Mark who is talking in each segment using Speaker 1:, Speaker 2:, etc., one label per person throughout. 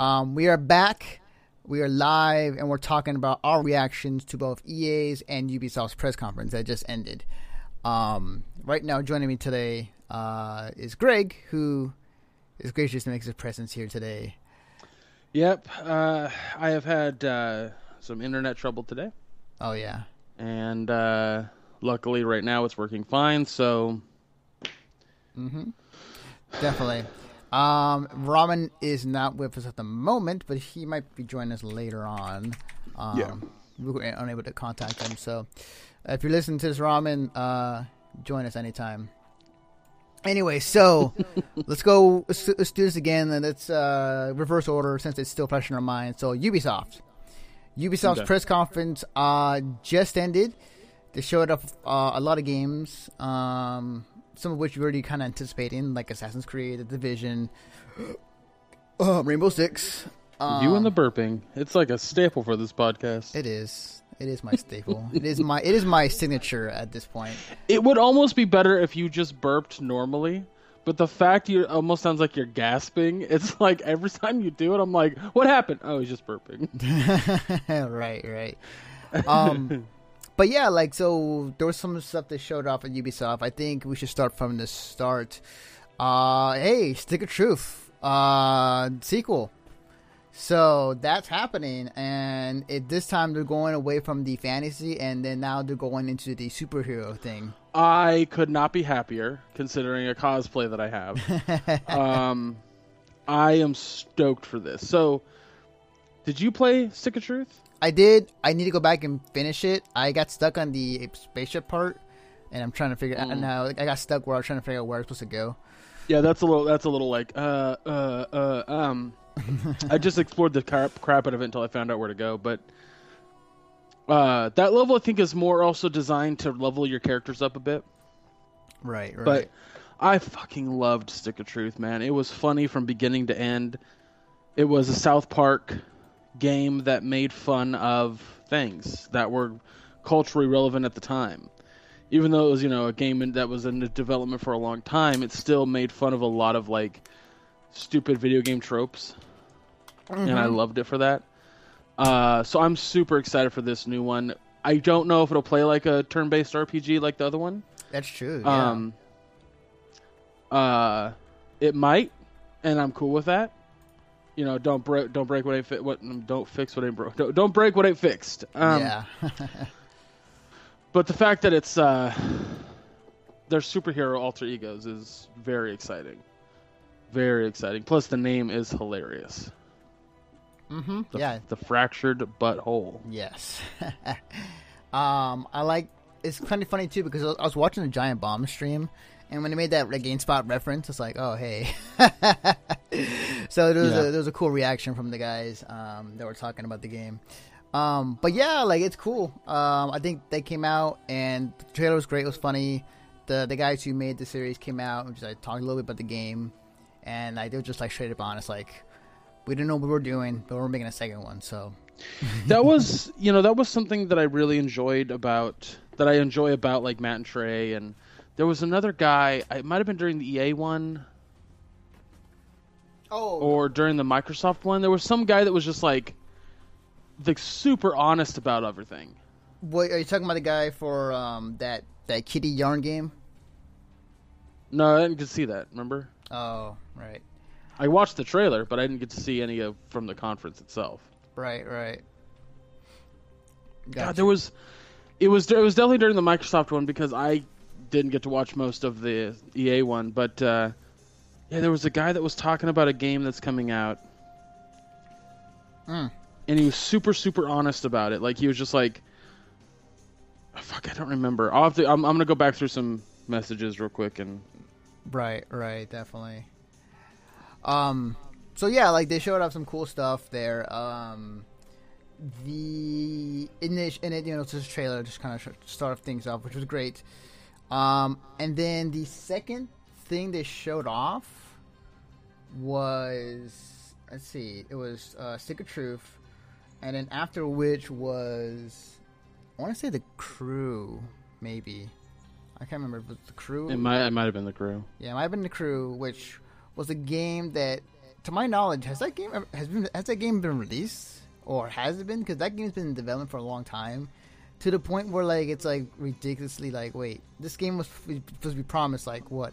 Speaker 1: Um, we are back. We are live, and we're talking about our reactions to both EA's and Ubisoft's press conference that just ended. Um, right now, joining me today uh, is Greg, who is gracious to make his presence here today.
Speaker 2: Yep, uh, I have had uh, some internet trouble today,
Speaker 1: Oh yeah,
Speaker 2: and uh, luckily right now it's working fine. So
Speaker 1: definitely. Um, Ramen is not with us at the moment, but he might be joining us later on. Um,
Speaker 2: Yeah.
Speaker 1: we were unable to contact him, so uh, if you're listening to this, Ramen, uh, join us anytime. Anyway, so let's go. Let's, let's do this again, and it's uh, reverse order since it's still fresh in our mind. So Ubisoft, Ubisoft's
Speaker 2: Okay.
Speaker 1: press conference uh, just ended. They showed off uh, a lot of games, um, some of which we already kind of anticipating, like Assassin's Creed, The Division, uh, Rainbow Six. Um,
Speaker 2: you and the burping, it's like a staple for this podcast.
Speaker 1: It is. It is my staple. it is my. It is my signature at this point.
Speaker 2: It would almost be better if you just burped normally. But the fact you almost sounds like you're gasping, it's like every time you do it, I'm like, "What happened?" Oh, he's just burping.
Speaker 1: right, right. Um, but yeah, like so, there was some stuff that showed off at Ubisoft. I think we should start from the start. Uh, hey, Stick of Truth, uh, sequel. So that's happening, and it, this time they're going away from the fantasy, and then now they're going into the superhero thing.
Speaker 2: I could not be happier considering a cosplay that I have. um, I am stoked for this. So, did you play Stick of Truth?
Speaker 1: I did. I need to go back and finish it. I got stuck on the spaceship part, and I'm trying to figure. out now I got stuck where I was trying to figure out where I was supposed to go.
Speaker 2: Yeah, that's a little. That's a little like uh uh uh um. I just explored the crap crap out of it until I found out where to go, but. Uh, that level I think is more also designed to level your characters up a bit.
Speaker 1: Right, right.
Speaker 2: But I fucking loved Stick of Truth, man. It was funny from beginning to end. It was a South Park game that made fun of things that were culturally relevant at the time. Even though it was, you know, a game that was in development for a long time, it still made fun of a lot of like stupid video game tropes. And I loved it for that. Uh, so I'm super excited for this new one. I don't know if it'll play like a turn-based RPG like the other one.
Speaker 1: That's true. Yeah.
Speaker 2: Um, uh, it might, and I'm cool with that. You know, don't break, don't break what ain't fit. What don't fix what ain't broke. Don't, don't break what ain't fixed. Um,
Speaker 1: yeah.
Speaker 2: But the fact that it's uh, their superhero alter egos is very exciting. Very exciting. Plus, the name is hilarious.
Speaker 1: mm-hmm.
Speaker 2: The,
Speaker 1: Yeah.
Speaker 2: The fractured butthole.
Speaker 1: Yes. um, I like. It's kind of funny too because I was- I was watching the Giant Bomb stream, and when they made that like, GameSpot reference, it's like, oh hey. so there was
Speaker 2: Yeah.
Speaker 1: a there was a cool reaction from the guys um, that were talking about the game. Um, but yeah, like it's cool. Um, I think they came out and the trailer was great. It was funny. The the guys who made the series came out and just like talked a little bit about the game, and like they were just like straight up honest, like we didn't know what we were doing, but we're making a second one. So
Speaker 2: that was you know that was something that I really enjoyed about that I enjoy about like Matt and Trey and there was another guy it might have been during the EA one.
Speaker 1: Oh,
Speaker 2: or during the Microsoft one. There was some guy that was just like like super honest about everything.
Speaker 1: What are you talking about? The guy for um, that that kitty yarn game?
Speaker 2: no I didn't get to see that remember?
Speaker 1: Oh, right,
Speaker 2: I watched the trailer but I didn't get to see any of from the conference itself.
Speaker 1: Right, right.
Speaker 2: God, there was it was it was definitely during the Microsoft one because I didn't get to watch most of the EA one, but uh, yeah, there was a guy that was talking about a game that's coming out,
Speaker 1: Mm.
Speaker 2: and he was super super honest about it. Like he was just like, oh, "Fuck, I don't remember." I'll have to. I'm, I'm gonna go back through some messages real quick and
Speaker 1: Right, right, definitely. Um, so yeah, like they showed off some cool stuff there. Um, the in it, in it, you know, it's trailer, just kind of start things off, which was great. Um, and then the second thing they showed off was let's see, it was uh, Stick of Truth, and then after which was I want to say the Crew, maybe. I can't remember but the Crew.
Speaker 2: it might it might have been the crew.
Speaker 1: Yeah, it might have been the crew, which was a game that to my knowledge, has that game has been has that game been released or has it been? Because that game's been in development for a long time, to the point where like it's like ridiculously like, wait, this game was supposed to be promised like what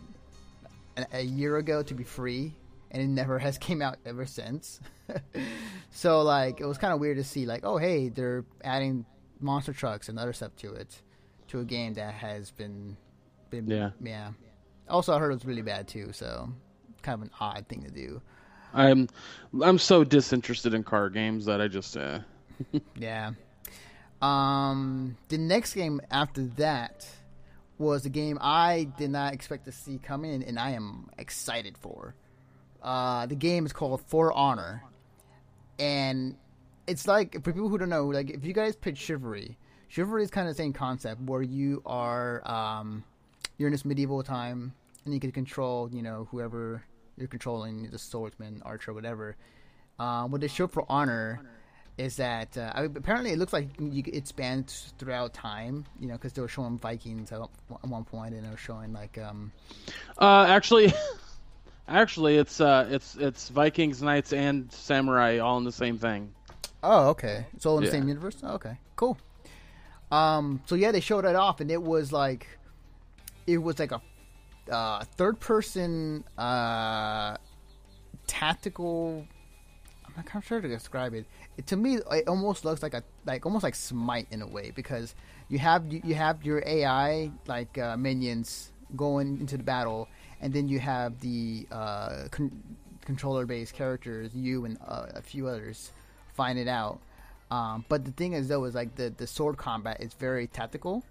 Speaker 1: a, a year ago to be free, and it never has came out ever since. so like it was kind of weird to see like, oh hey, they're adding monster trucks and other stuff to it, to a game that has been been
Speaker 2: Yeah.
Speaker 1: yeah. Also, I heard it was really bad too, so kind of an odd thing to do.
Speaker 2: I'm I'm so disinterested in car games that I just uh,
Speaker 1: Yeah. Um, the next game after that was a game I did not expect to see come in, and I am excited for. Uh, the game is called For Honor, and it's like for people who don't know, like if you guys pitch Chivalry, Chivalry is kind of the same concept where you are um, you're in this medieval time, and you can control you know whoever you're controlling, the swordsman, archer, whatever. Um, what they show for Honor is that uh, I- apparently it looks like you, it spans throughout time, you know, because they were showing Vikings at at one point, and they were showing like um,
Speaker 2: uh actually actually it's uh it's it's Vikings, Knights, and Samurai all in the same thing.
Speaker 1: Oh, okay. It's all in the
Speaker 2: Yeah.
Speaker 1: same universe. Oh, okay, cool. Um, so yeah, they showed it off, and it was like, it was like a uh, third-person uh, tactical. I'm sure to describe it. it. To me, it almost looks like a like almost like Smite in a way because you have you, you have your AI like uh, minions going into the battle, and then you have the uh, con- controller-based characters, you and uh, a few others, find it out. Um, but the thing is, though, is like the the sword combat is very tactical,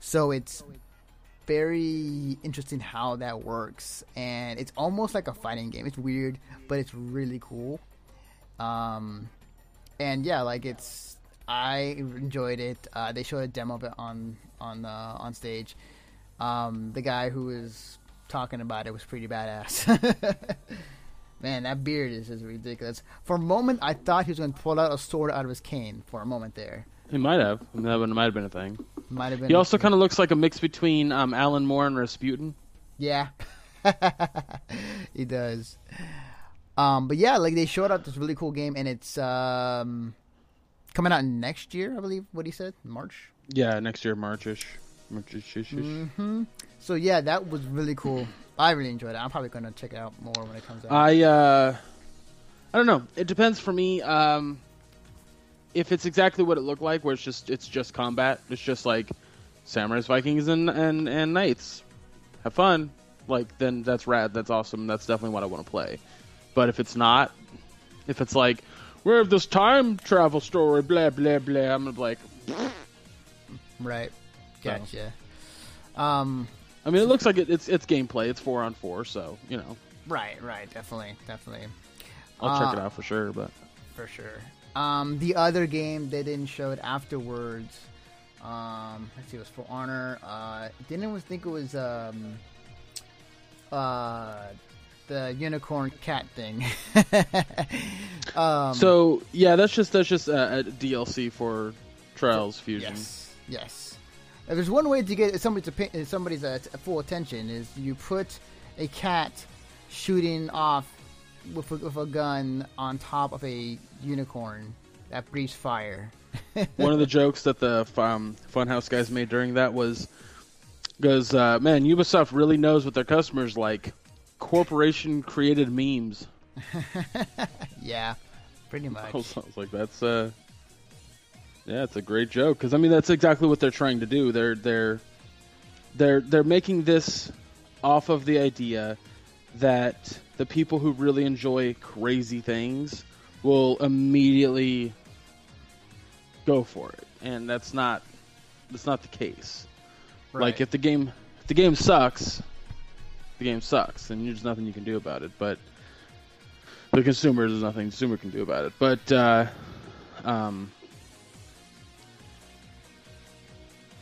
Speaker 1: so it's very interesting how that works, and it's almost like a fighting game. It's weird, but it's really cool. Um, and yeah, like it's I enjoyed it. Uh, they showed a demo of it on on uh, on stage. Um, the guy who was talking about it was pretty badass. Man, that beard is just ridiculous. For a moment, I thought he was going to pull out a sword out of his cane. For a moment there,
Speaker 2: He might have. I mean, that might have been a thing.
Speaker 1: might have been.
Speaker 2: He also kind of looks like a mix between um, Alan Moore and Rasputin.
Speaker 1: Yeah, he does. Um, but yeah, like they showed up this really cool game, and it's um, coming out next year, I believe. What he said, March.
Speaker 2: Yeah, next year Marchish. Marchish.
Speaker 1: hmm So yeah, that was really cool. I really enjoyed it. I'm probably gonna check it out more when it comes out.
Speaker 2: I uh, I don't know. It depends for me. Um, if it's exactly what it looked like, where it's just it's just combat, it's just like samurais, Vikings, and and and knights. Have fun. Like then that's rad. That's awesome. That's definitely what I want to play. But if it's not, if it's like we have this time travel story, blah blah blah, I'm like,
Speaker 1: right.
Speaker 2: So.
Speaker 1: Gotcha. Um.
Speaker 2: I mean, it looks like it, it's it's gameplay. It's four on four, so you know,
Speaker 1: Right. Right. Definitely. Definitely.
Speaker 2: I'll check
Speaker 1: Uh,
Speaker 2: it out for sure. But
Speaker 1: for sure. Um, the other game they didn't show it afterwards. Um, let's see, it was for Honor. Uh, didn't think it was um, uh, the unicorn cat thing? um,
Speaker 2: so yeah, that's just that's just a, a DLC for Trials Fusion.
Speaker 1: yes, yes. If there's one way to get somebody's opinion, somebody's uh, full attention is you put a cat shooting off with a, with a gun on top of a unicorn that breathes fire.
Speaker 2: One of the jokes that the um, Funhaus guys made during that was, goes, uh, man, Ubisoft really knows what their customers like. Corporation created memes.
Speaker 1: Yeah, pretty
Speaker 2: I
Speaker 1: much.
Speaker 2: was, I was like, that's uh, yeah, it's a great joke because I mean that's exactly what they're trying to do. They're they're they're they're making this off of the idea that the people who really enjoy crazy things will immediately go for it, and that's not that's not the case. Like if the game if the game sucks, the game sucks, and there's nothing you can do about it. But the consumer, there's nothing the consumer can do about it. But uh, um,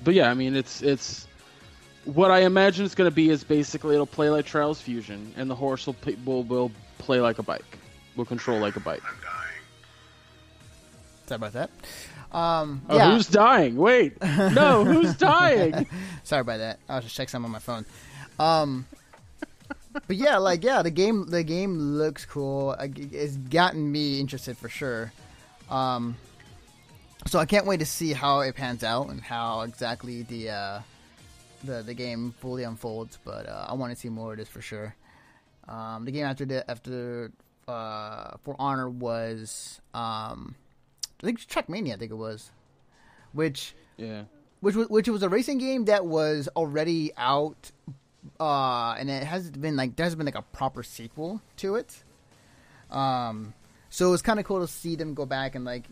Speaker 2: but yeah, I mean it's it's what I imagine it's going to be is basically it'll play like Trials Fusion, and the horse will p- will will play like a bike, will control like a bike.
Speaker 1: Sorry about that. Um,
Speaker 2: Oh,
Speaker 1: yeah.
Speaker 2: who's dying? Wait, no, who's dying?
Speaker 1: Sorry about that. I was just checking something on my phone. Um, but yeah, like yeah, the game the game looks cool. It's gotten me interested for sure. Um, so I can't wait to see how it pans out and how exactly the uh, the the game fully unfolds. But uh, I want to see more of this for sure. Um, the game after the after uh, For Honor was um, I think Trackmania. I think it was, which
Speaker 2: yeah,
Speaker 1: which was which was a racing game that was already out, uh, and it hasn't been like there hasn't been like a proper sequel to it. Um, so it was kind of cool to see them go back and like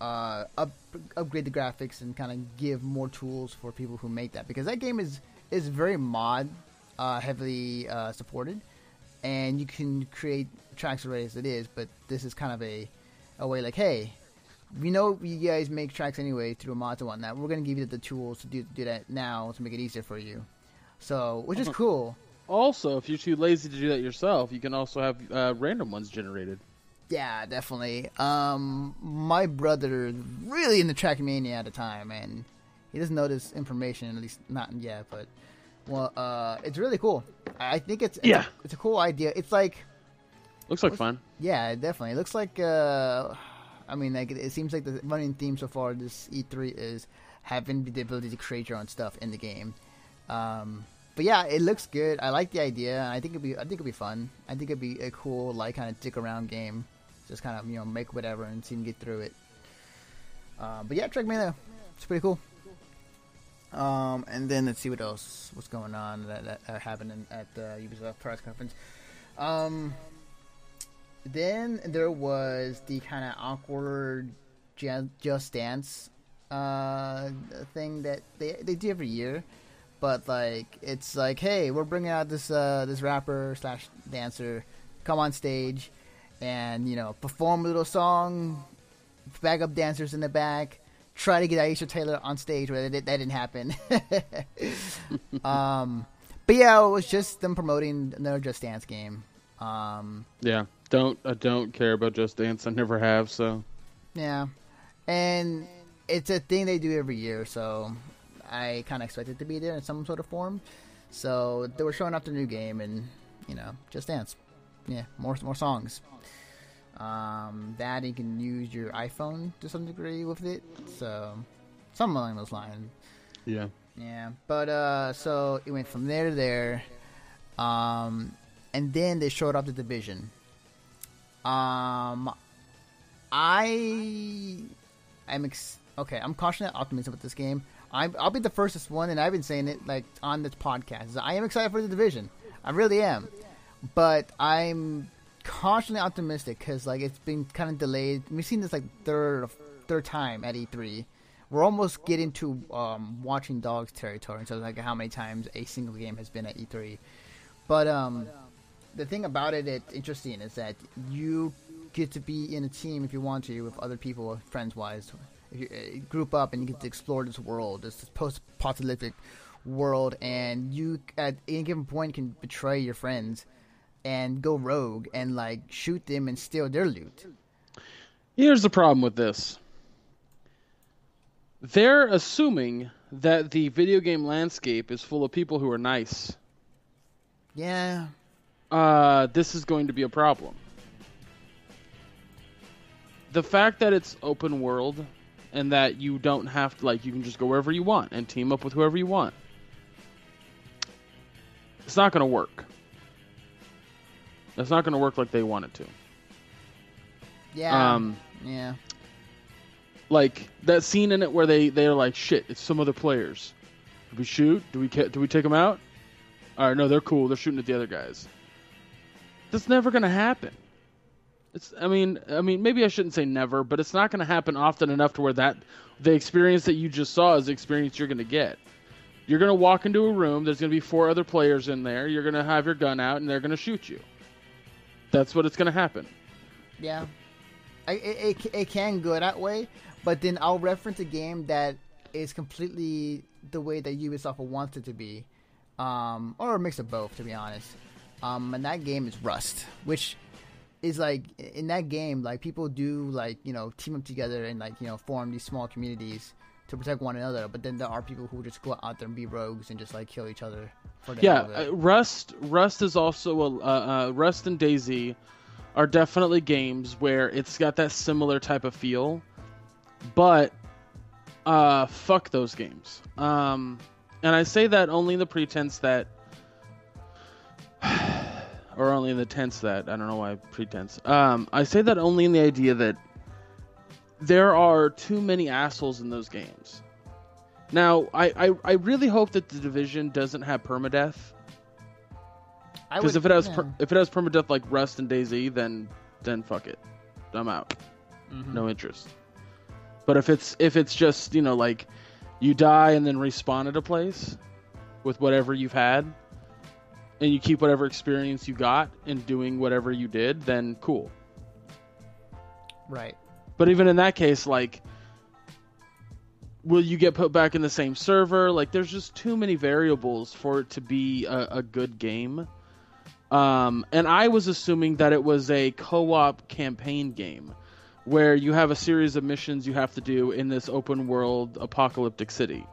Speaker 1: uh, up, upgrade the graphics and kind of give more tools for people who make that because that game is is very mod uh, heavily uh, supported, and you can create tracks already as it is. But this is kind of a a way like, hey, we know you guys make tracks anyway through a mods and whatnot. We're gonna give you the tools to do do that now to make it easier for you. So, which is cool.
Speaker 2: Also, if you're too lazy to do that yourself, you can also have uh, random ones generated.
Speaker 1: Yeah, definitely. Um, my brother is really into Trackmania at the time, and he doesn't know this information, at least not yet. But well, uh, it's really cool. I think it's, it's
Speaker 2: yeah,
Speaker 1: a, it's a cool idea. It's like
Speaker 2: looks like fun.
Speaker 1: Yeah, definitely. It looks like. Uh, I mean, like it seems like the running theme so far this E3 is having the ability to create your own stuff in the game. Um, but yeah, it looks good. I like the idea. I think it'd be I think it'd be fun. I think it'd be a cool like kind of dick around game. Just kind of you know make whatever and see him get through it. Uh, but yeah, Trackmania, it's pretty cool. Um, and then let's see what else what's going on that, that happened in, at the Ubisoft press conference. Um, then there was the kind of awkward Just Dance uh, thing that they they do every year, but like it's like, hey, we're bringing out this uh, this rapper slash dancer, come on stage, and you know perform a little song, backup dancers in the back, try to get Aisha Tyler on stage, but that, that didn't happen. um, but yeah, it was just them promoting another Just Dance game. Um,
Speaker 2: yeah, don't I don't care about Just Dance. I never have. So
Speaker 1: yeah, and it's a thing they do every year. So I kind of expected to be there in some sort of form. So they were showing off the new game, and you know, Just Dance. Yeah, more more songs. Um, that you can use your iPhone to some degree with it. So something along those lines.
Speaker 2: Yeah.
Speaker 1: Yeah, but uh, so it went from there to there. Um, and then they showed off the division. Um, I am ex- okay. I'm cautiously optimistic with this game. I will be the first one, and I've been saying it like on this podcast. I am excited for the division. I really am, but I'm cautiously optimistic because like it's been kind of delayed. We've seen this like third third time at E3. We're almost getting to um, watching dogs territory in terms like how many times a single game has been at E3. But um, the thing about it that's interesting is that you get to be in a team if you want to with other people, friends wise. You uh, group up and you get to explore this world, this post-apocalyptic world, and you at any given point can betray your friends and go rogue and like shoot them and steal their loot.
Speaker 2: Here's the problem with this. They're assuming that the video game landscape is full of people who are nice.
Speaker 1: Yeah,
Speaker 2: uh, this is going to be a problem. The fact that it's open world and that you don't have to, like, you can just go wherever you want and team up with whoever you want. It's not going to work. It's not going to work like they want it to.
Speaker 1: Yeah. Um, yeah.
Speaker 2: Like that scene in it where they they're like, "Shit, it's some other players. Do we shoot? Do we do we take them out? All right, no, they're cool. They're shooting at the other guys. That's never going to happen. It's I mean, I mean maybe I shouldn't say never, but it's not going to happen often enough to where that the experience that you just saw is the experience you're going to get. You're going to walk into a room, there's going to be four other players in there, you're going to have your gun out and they're going to shoot you. That's what it's going to happen.
Speaker 1: Yeah. I, it, it, it can go that way, but then I'll reference a game that is completely the way that Ubisoft wants it to be, um, or a mix of both, to be honest. Um, and that game is Rust, which is like in that game, like people do like you know team up together and like you know form these small communities to protect one another. But then there are people who just go out there and be rogues and just like kill each other For the
Speaker 2: Yeah, uh, Rust. Rust is also a uh, uh, Rust and DayZ are definitely games where it's got that similar type of feel, but uh, fuck those games. Um, and I say that only in the pretense that, or only in the tense that I don't know why pretense. Um, I say that only in the idea that there are too many assholes in those games. Now, I, I, I really hope that the division doesn't have permadeath. Because if it has
Speaker 1: yeah.
Speaker 2: per, if it has permadeath like Rust and DayZ, then then fuck it, I'm out.
Speaker 1: Mhm.
Speaker 2: No interest. But if it's if it's just you know like you die and then respawn at a place with whatever you've had, and you keep whatever experience you got in doing whatever you did, then cool.
Speaker 1: right.
Speaker 2: But even in that case, like, will you get put back in the same server? Like, there's just too many variables for it to be a, a good game. Um, and I was assuming that it was a co-op campaign game, where you have a series of missions you have to do in this open world apocalyptic city.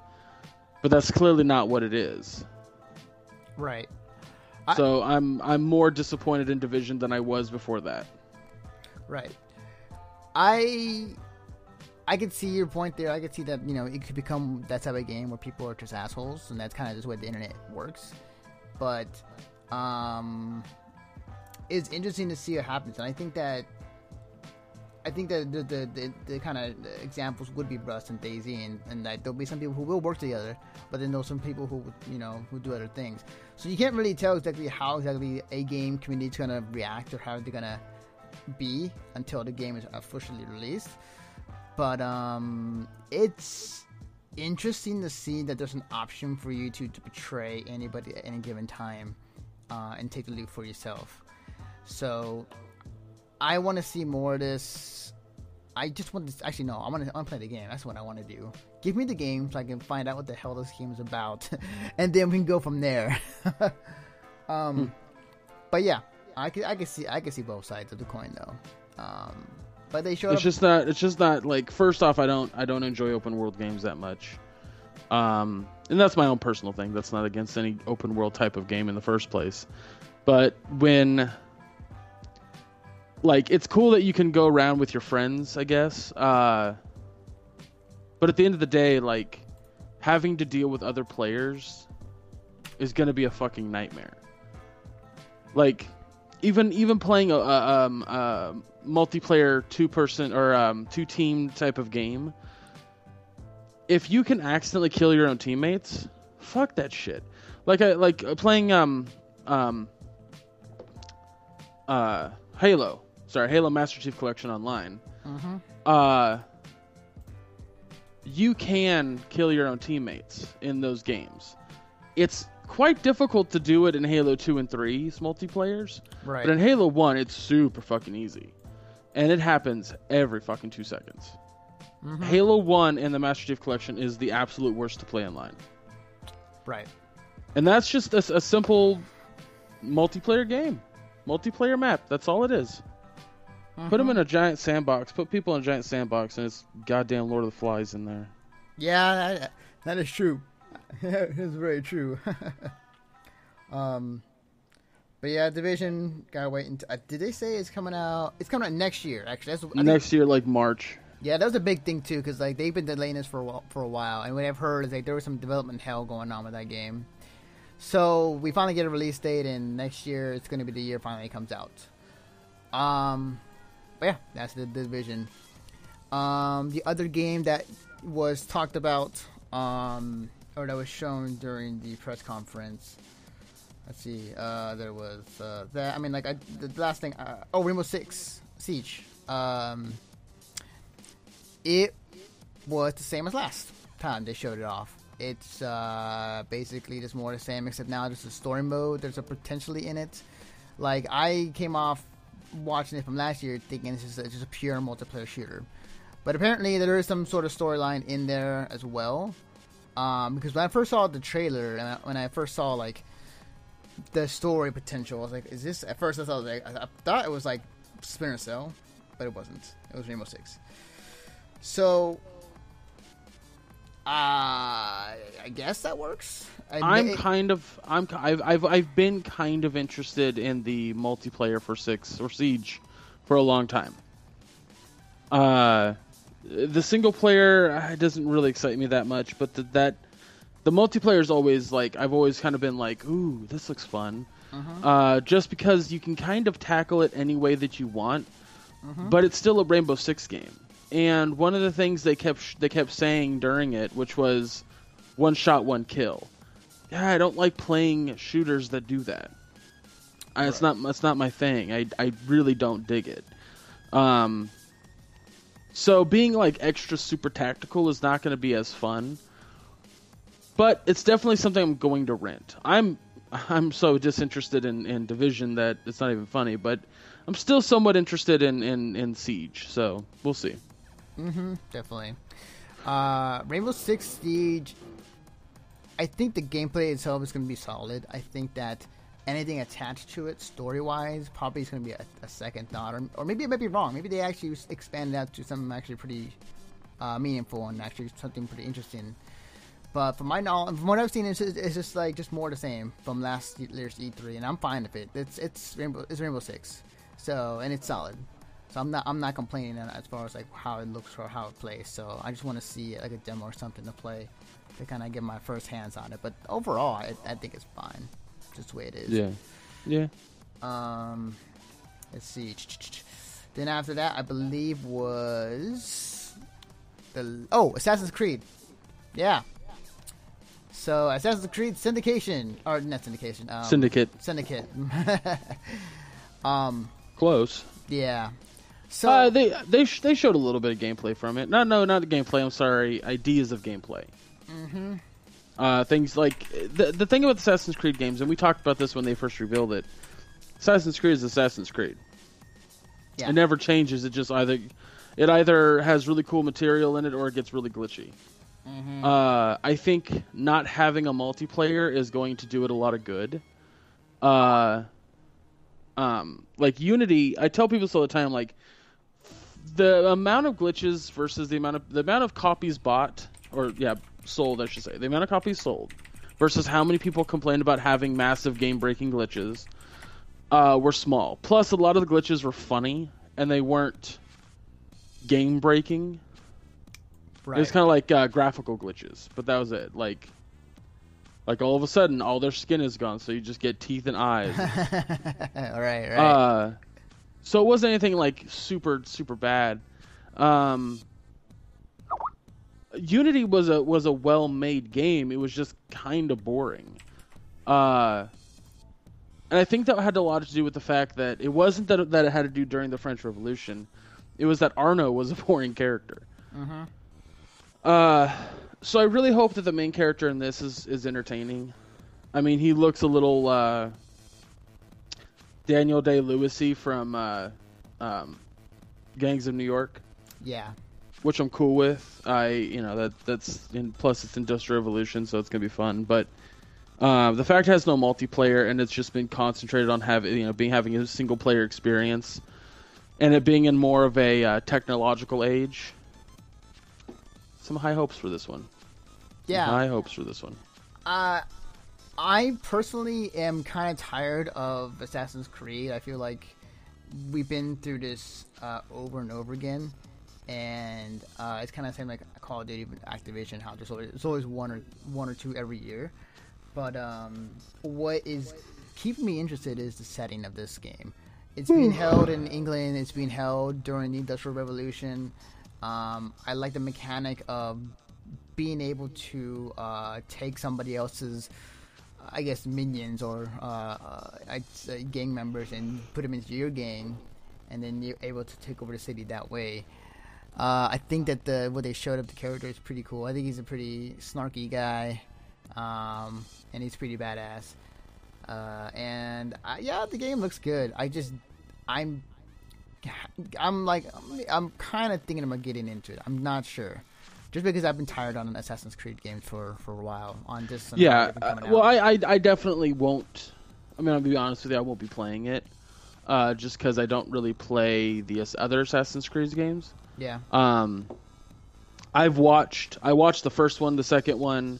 Speaker 2: But that's clearly not what it is.
Speaker 1: Right. I-
Speaker 2: So I'm I'm more disappointed in Division than I was before that.
Speaker 1: Right. I I could see your point there. I could see that you know it could become that type of game where people are just assholes, and that's kind of just the way the internet works. But um, it's interesting to see what happens, and I think that I think that the the, the, the kind of examples would be Rust and DayZ, and, and that there'll be some people who will work together, but then there's some people who you know who do other things. So you can't really tell exactly how exactly a game community is gonna react or how they're gonna be until the game is officially released. But um, it's interesting to see that there's an option for you to, to betray anybody at any given time uh, and take the loot for yourself. So I want to see more of this. I just want to actually no. I want to I want to play the game. That's what I want to do. Give me the game so I can find out what the hell this game is about, and then we can go from there. um, but yeah, I can I can see I can see both sides of the coin though. Um, but they showed
Speaker 2: it's
Speaker 1: up.
Speaker 2: just not it's just not like first off i don't i don't enjoy open world games that much um and that's my own personal thing that's not against any open world type of game in the first place but when like it's cool that you can go around with your friends i guess uh but at the end of the day like having to deal with other players is to be a fucking nightmare like even even playing a, a, um, a multiplayer two person or um, two team type of game, if you can accidentally kill your own teammates, fuck that shit. Like I like playing um um uh Halo. Sorry, Halo Master Chief Collection online.
Speaker 1: Mhm.
Speaker 2: Uh you can kill your own teammates in those games. It's quite difficult to do it in Halo 2 and 3's multiplayers.
Speaker 1: right.
Speaker 2: But in Halo 1, it's super fucking easy. And it happens every fucking two seconds.
Speaker 1: Mhm.
Speaker 2: Halo 1 and the Master Chief Collection is the absolute worst to play online.
Speaker 1: Right.
Speaker 2: And that's just a, a simple multiplayer game. Multiplayer map. That's all it is. Put them in a giant sandbox. Put people in a giant sandbox, and it's goddamn Lord of the Flies in there.
Speaker 1: Yeah, that, that is true. it is very true. um, but yeah, Division gotta wait until. Uh, did they say it's coming out? It's coming out next year. Actually, that's I think-
Speaker 2: Next year, like March.
Speaker 1: Yeah, that was a big thing too, because like they've been delaying this for a while, for a while, and what I've heard is like there was some development hell going on with that game. So we finally get a release date, and next year it's going to be the year finally it comes out. Um, but yeah, that's the, division. Um, the other game that was talked about, um, or that was shown during the press conference. Let's see. Uh, there was uh, that. I mean, like I, the last thing. Uh, oh, Rainbow Six Siege. Um, it was the same as last time they showed it off. It's uh, basically just more the same, except now there's a story mode. There's a potentially in it. Like I came off watching it from last year, thinking this is a, just a pure multiplayer shooter, but apparently there is some sort of storyline in there as well. Um, because when I first saw the trailer and I, when I first saw like the story potential, I was like, "Is this?" At first, I thought like I, thought it was like Splinter Cell, but it wasn't. It was Rainbow Six. So Uh, I guess that works. I,
Speaker 2: I'm kind of I'm I've, I've I've been kind of interested in the multiplayer for Six or Siege for a long time. Uh, the single player uh, doesn't really excite me that much, but the, that the multiplayer is always like I've always kind of been like, ooh, this looks fun. Uh, just because you can kind of tackle it any way that you want, but it's still a Rainbow Six game. And one of the things they kept sh- they kept saying during it, which was one shot, one kill. Yeah, I don't like playing shooters that do that. Uh, It's not it's not my thing. I I really don't dig it. Um. So being like extra super tactical is not going to be as fun. But it's definitely something I'm going to rent. I'm I'm so disinterested in, in Division that it's not even funny, but I'm still somewhat interested in, in, in Siege, so we'll see.
Speaker 1: Mm-hmm, definitely. Uh, Rainbow Six Siege. I think the gameplay itself is going to be solid. I think that anything attached to it, story wise, probably is going to be a, a second thought, or, or maybe it might be wrong. Maybe they actually expanded out to something actually pretty uh, meaningful and actually something pretty interesting. But from my knowledge, from what I've seen, it's just, it's just like just more the same from last year's E3, and I'm fine with it. It's it's Rainbow it's Rainbow Six, so and it's solid. So I'm not I'm not complaining as far as like how it looks or how it plays. So I just want to see like a demo or something to play to kind of get my first hands on it. But overall, I, I think it's fine, just the way it is.
Speaker 2: Yeah. Yeah.
Speaker 1: Um, let's see. Then after that, I believe was the oh Assassin's Creed. Yeah. So Assassin's Creed Syndication or not Syndication. Um,
Speaker 2: Syndicate.
Speaker 1: Syndicate. um.
Speaker 2: Close.
Speaker 1: Yeah. So
Speaker 2: Uh, they they sh- they showed a little bit of gameplay from it. No, no, not the gameplay. I'm sorry, ideas of gameplay. Mm-hmm. Uh, things like the the thing about Assassin's Creed games, and we talked about this when they first revealed it. Assassin's Creed is Assassin's Creed.
Speaker 1: yeah.
Speaker 2: It never changes. It just either it either has really cool material in it or it gets really glitchy.
Speaker 1: Mhm.
Speaker 2: Uh, I think not having a multiplayer is going to do it a lot of good. Uh, um, like Unity, I tell people all the time. Like the amount of glitches versus the amount of the amount of copies bought or yeah sold, I should say, the amount of copies sold versus how many people complained about having massive game breaking glitches uh, were small. Plus, a lot of the glitches were funny and they weren't game breaking.
Speaker 1: right.
Speaker 2: It was kind of like uh, graphical glitches, but that was it. Like, like all of a sudden, all their skin is gone, so you just get teeth and eyes.
Speaker 1: right. Right.
Speaker 2: uh, so it wasn't anything like super super bad. Um, Unity was a was a well made game. It was just kind of boring. Uh, and I think that had a lot to do with the fact that it wasn't that that it had to do during the French Revolution. It was that Arno was a boring character.
Speaker 1: mm-hmm.
Speaker 2: Uh, so I really hope that the main character in this is is entertaining. I mean, he looks a little uh, Daniel Day Lewisy from uh, um, Gangs of New York,
Speaker 1: Yeah.
Speaker 2: which I'm cool with. I you know that that's and plus it's Industrial Revolution, so it's gonna be fun. But uh, the fact it has no multiplayer and it's just been concentrated on having you know being having a single player experience, and it being in more of a uh, technological age. Some high hopes for this one. Some
Speaker 1: Yeah.
Speaker 2: high hopes for this one.
Speaker 1: Uh, I personally am kind of tired of Assassin's Creed. I feel like we've been through this uh, over and over again, and uh, it's kind of same like Call of Duty Activision. How there's always, there's always one or one or two every year. But um, what is keeping me interested is the setting of this game. It's being held in England. It's being held during the Industrial Revolution. Um, I like the mechanic of being able to uh, take somebody else's, I guess, minions or uh, uh, I'd say gang members and put them into your gang, and then you're able to take over the city that way. Uh, I think that the what they showed up the character is pretty cool. I think he's a pretty snarky guy, um, and he's pretty badass. Uh, and uh, yeah, the game looks good. I just, I'm, I'm like, I'm, I'm kind of thinking about getting into it. I'm not sure, just because I've been tired on an Assassin's Creed game for for a while. On just
Speaker 2: Yeah. Uh, well, I, I I definitely won't. I mean, I'll be honest with you. I won't be playing it, uh, just because I don't really play the other Assassin's Creed games.
Speaker 1: yeah,
Speaker 2: Um, I've watched I watched the first one, the second one,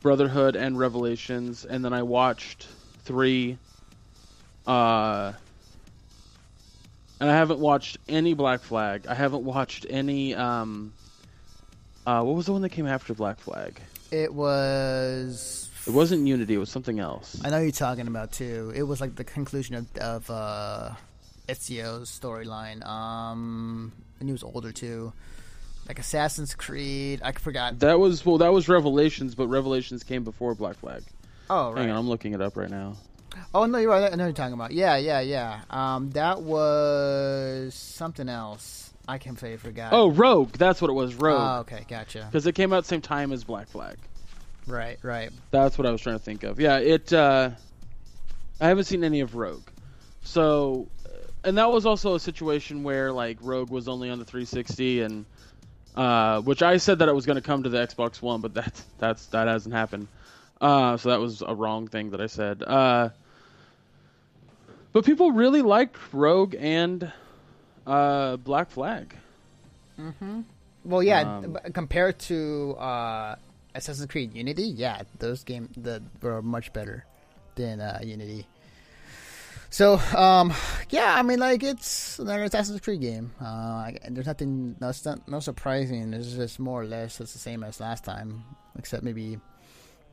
Speaker 2: Brotherhood and Revelations, and then I watched three. Uh, and I haven't watched any Black Flag. I haven't watched any. Um, uh, what was the one that came after Black Flag?
Speaker 1: It was.
Speaker 2: It wasn't Unity. It was something else.
Speaker 1: I know you're talking about too. It was like the conclusion of of uh, Ezio's storyline. Um, and he was older too. Like Assassin's Creed. I forgot.
Speaker 2: That was well. That was Revelations, but Revelations came before Black Flag.
Speaker 1: Oh right.
Speaker 2: Hang on, I'm looking it up right now.
Speaker 1: Oh no, you're right. I know what you're talking about. Yeah, yeah, yeah. Um, that was something else. I can say forgot.
Speaker 2: Oh, Rogue. That's what it was. Rogue.
Speaker 1: Oh, okay, gotcha.
Speaker 2: Because it came out same time as Black Flag.
Speaker 1: Right, right.
Speaker 2: That's what I was trying to think of. Yeah, it. Uh, I haven't seen any of Rogue, so, and that was also a situation where like Rogue was only on the 360, and uh, which I said that it was going to come to the Xbox One, but that that's that hasn't happened. Uh, so that was a wrong thing that I said. Uh, but people really liked Rogue and uh, Black Flag.
Speaker 1: Mm-hmm. Well, yeah,
Speaker 2: Um,
Speaker 1: compared to uh, Assassin's Creed Unity, yeah, those games that were much better than uh, Unity. So, um, yeah, I mean, like it's another Assassin's Creed game. Uh, there's nothing, no, it's not, no surprising. It's just more or less it's the same as last time, except maybe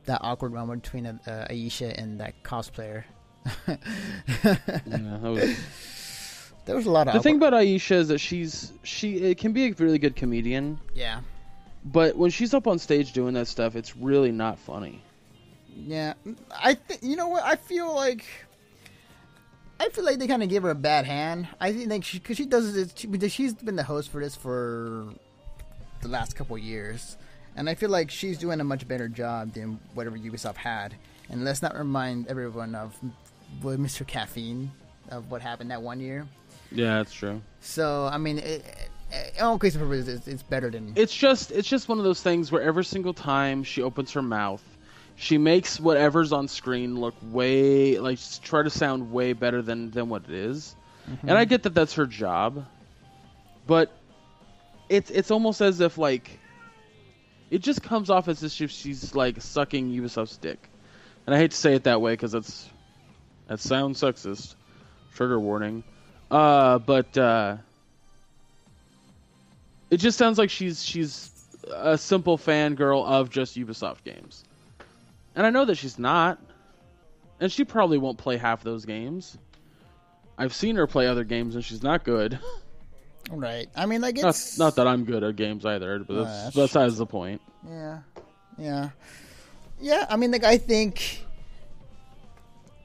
Speaker 1: that awkward moment between uh, Aisha and that cosplayer.
Speaker 2: Yeah, that was-
Speaker 1: there was a lot of
Speaker 2: the thing about Aisha is that she's she it can be a really good comedian,
Speaker 1: yeah,
Speaker 2: but when she's up on stage doing that stuff, it's really not funny.
Speaker 1: Yeah, mm, I think you know what I feel like. I feel like they kind of give her a bad hand. I think like she because she does this she, because she's been the host for this for the last couple of years, and I feel like she's doing a much better job than whatever Ubisoft had. And let's not remind everyone of mm, what Mr. Caffeine of what happened that one year.
Speaker 2: Yeah, that's true.
Speaker 1: So I mean, it, in all cases, purposes, it's, it's better than
Speaker 2: It's just it's just one of those things where every single time she opens her mouth, she makes whatever's on screen look way like try to sound way better than than what it is. Mm-hmm. And I get that that's her job, but it's it's almost as if like it just comes off as if she's like sucking Ubisoft's dick. And I hate to say it that way because it's that sounds sexist. Trigger warning. Uh, but uh, it just sounds like she's she's a simple fangirl of just Ubisoft games. And I know that she's not. And she probably won't play half those games. I've seen her play other games and she's not good.
Speaker 1: right. I mean, like
Speaker 2: Not,
Speaker 1: it's
Speaker 2: not that I'm good at games either, but
Speaker 1: Uh,
Speaker 2: that's,
Speaker 1: that's
Speaker 2: besides the point.
Speaker 1: Yeah, yeah, yeah. I mean, like I think,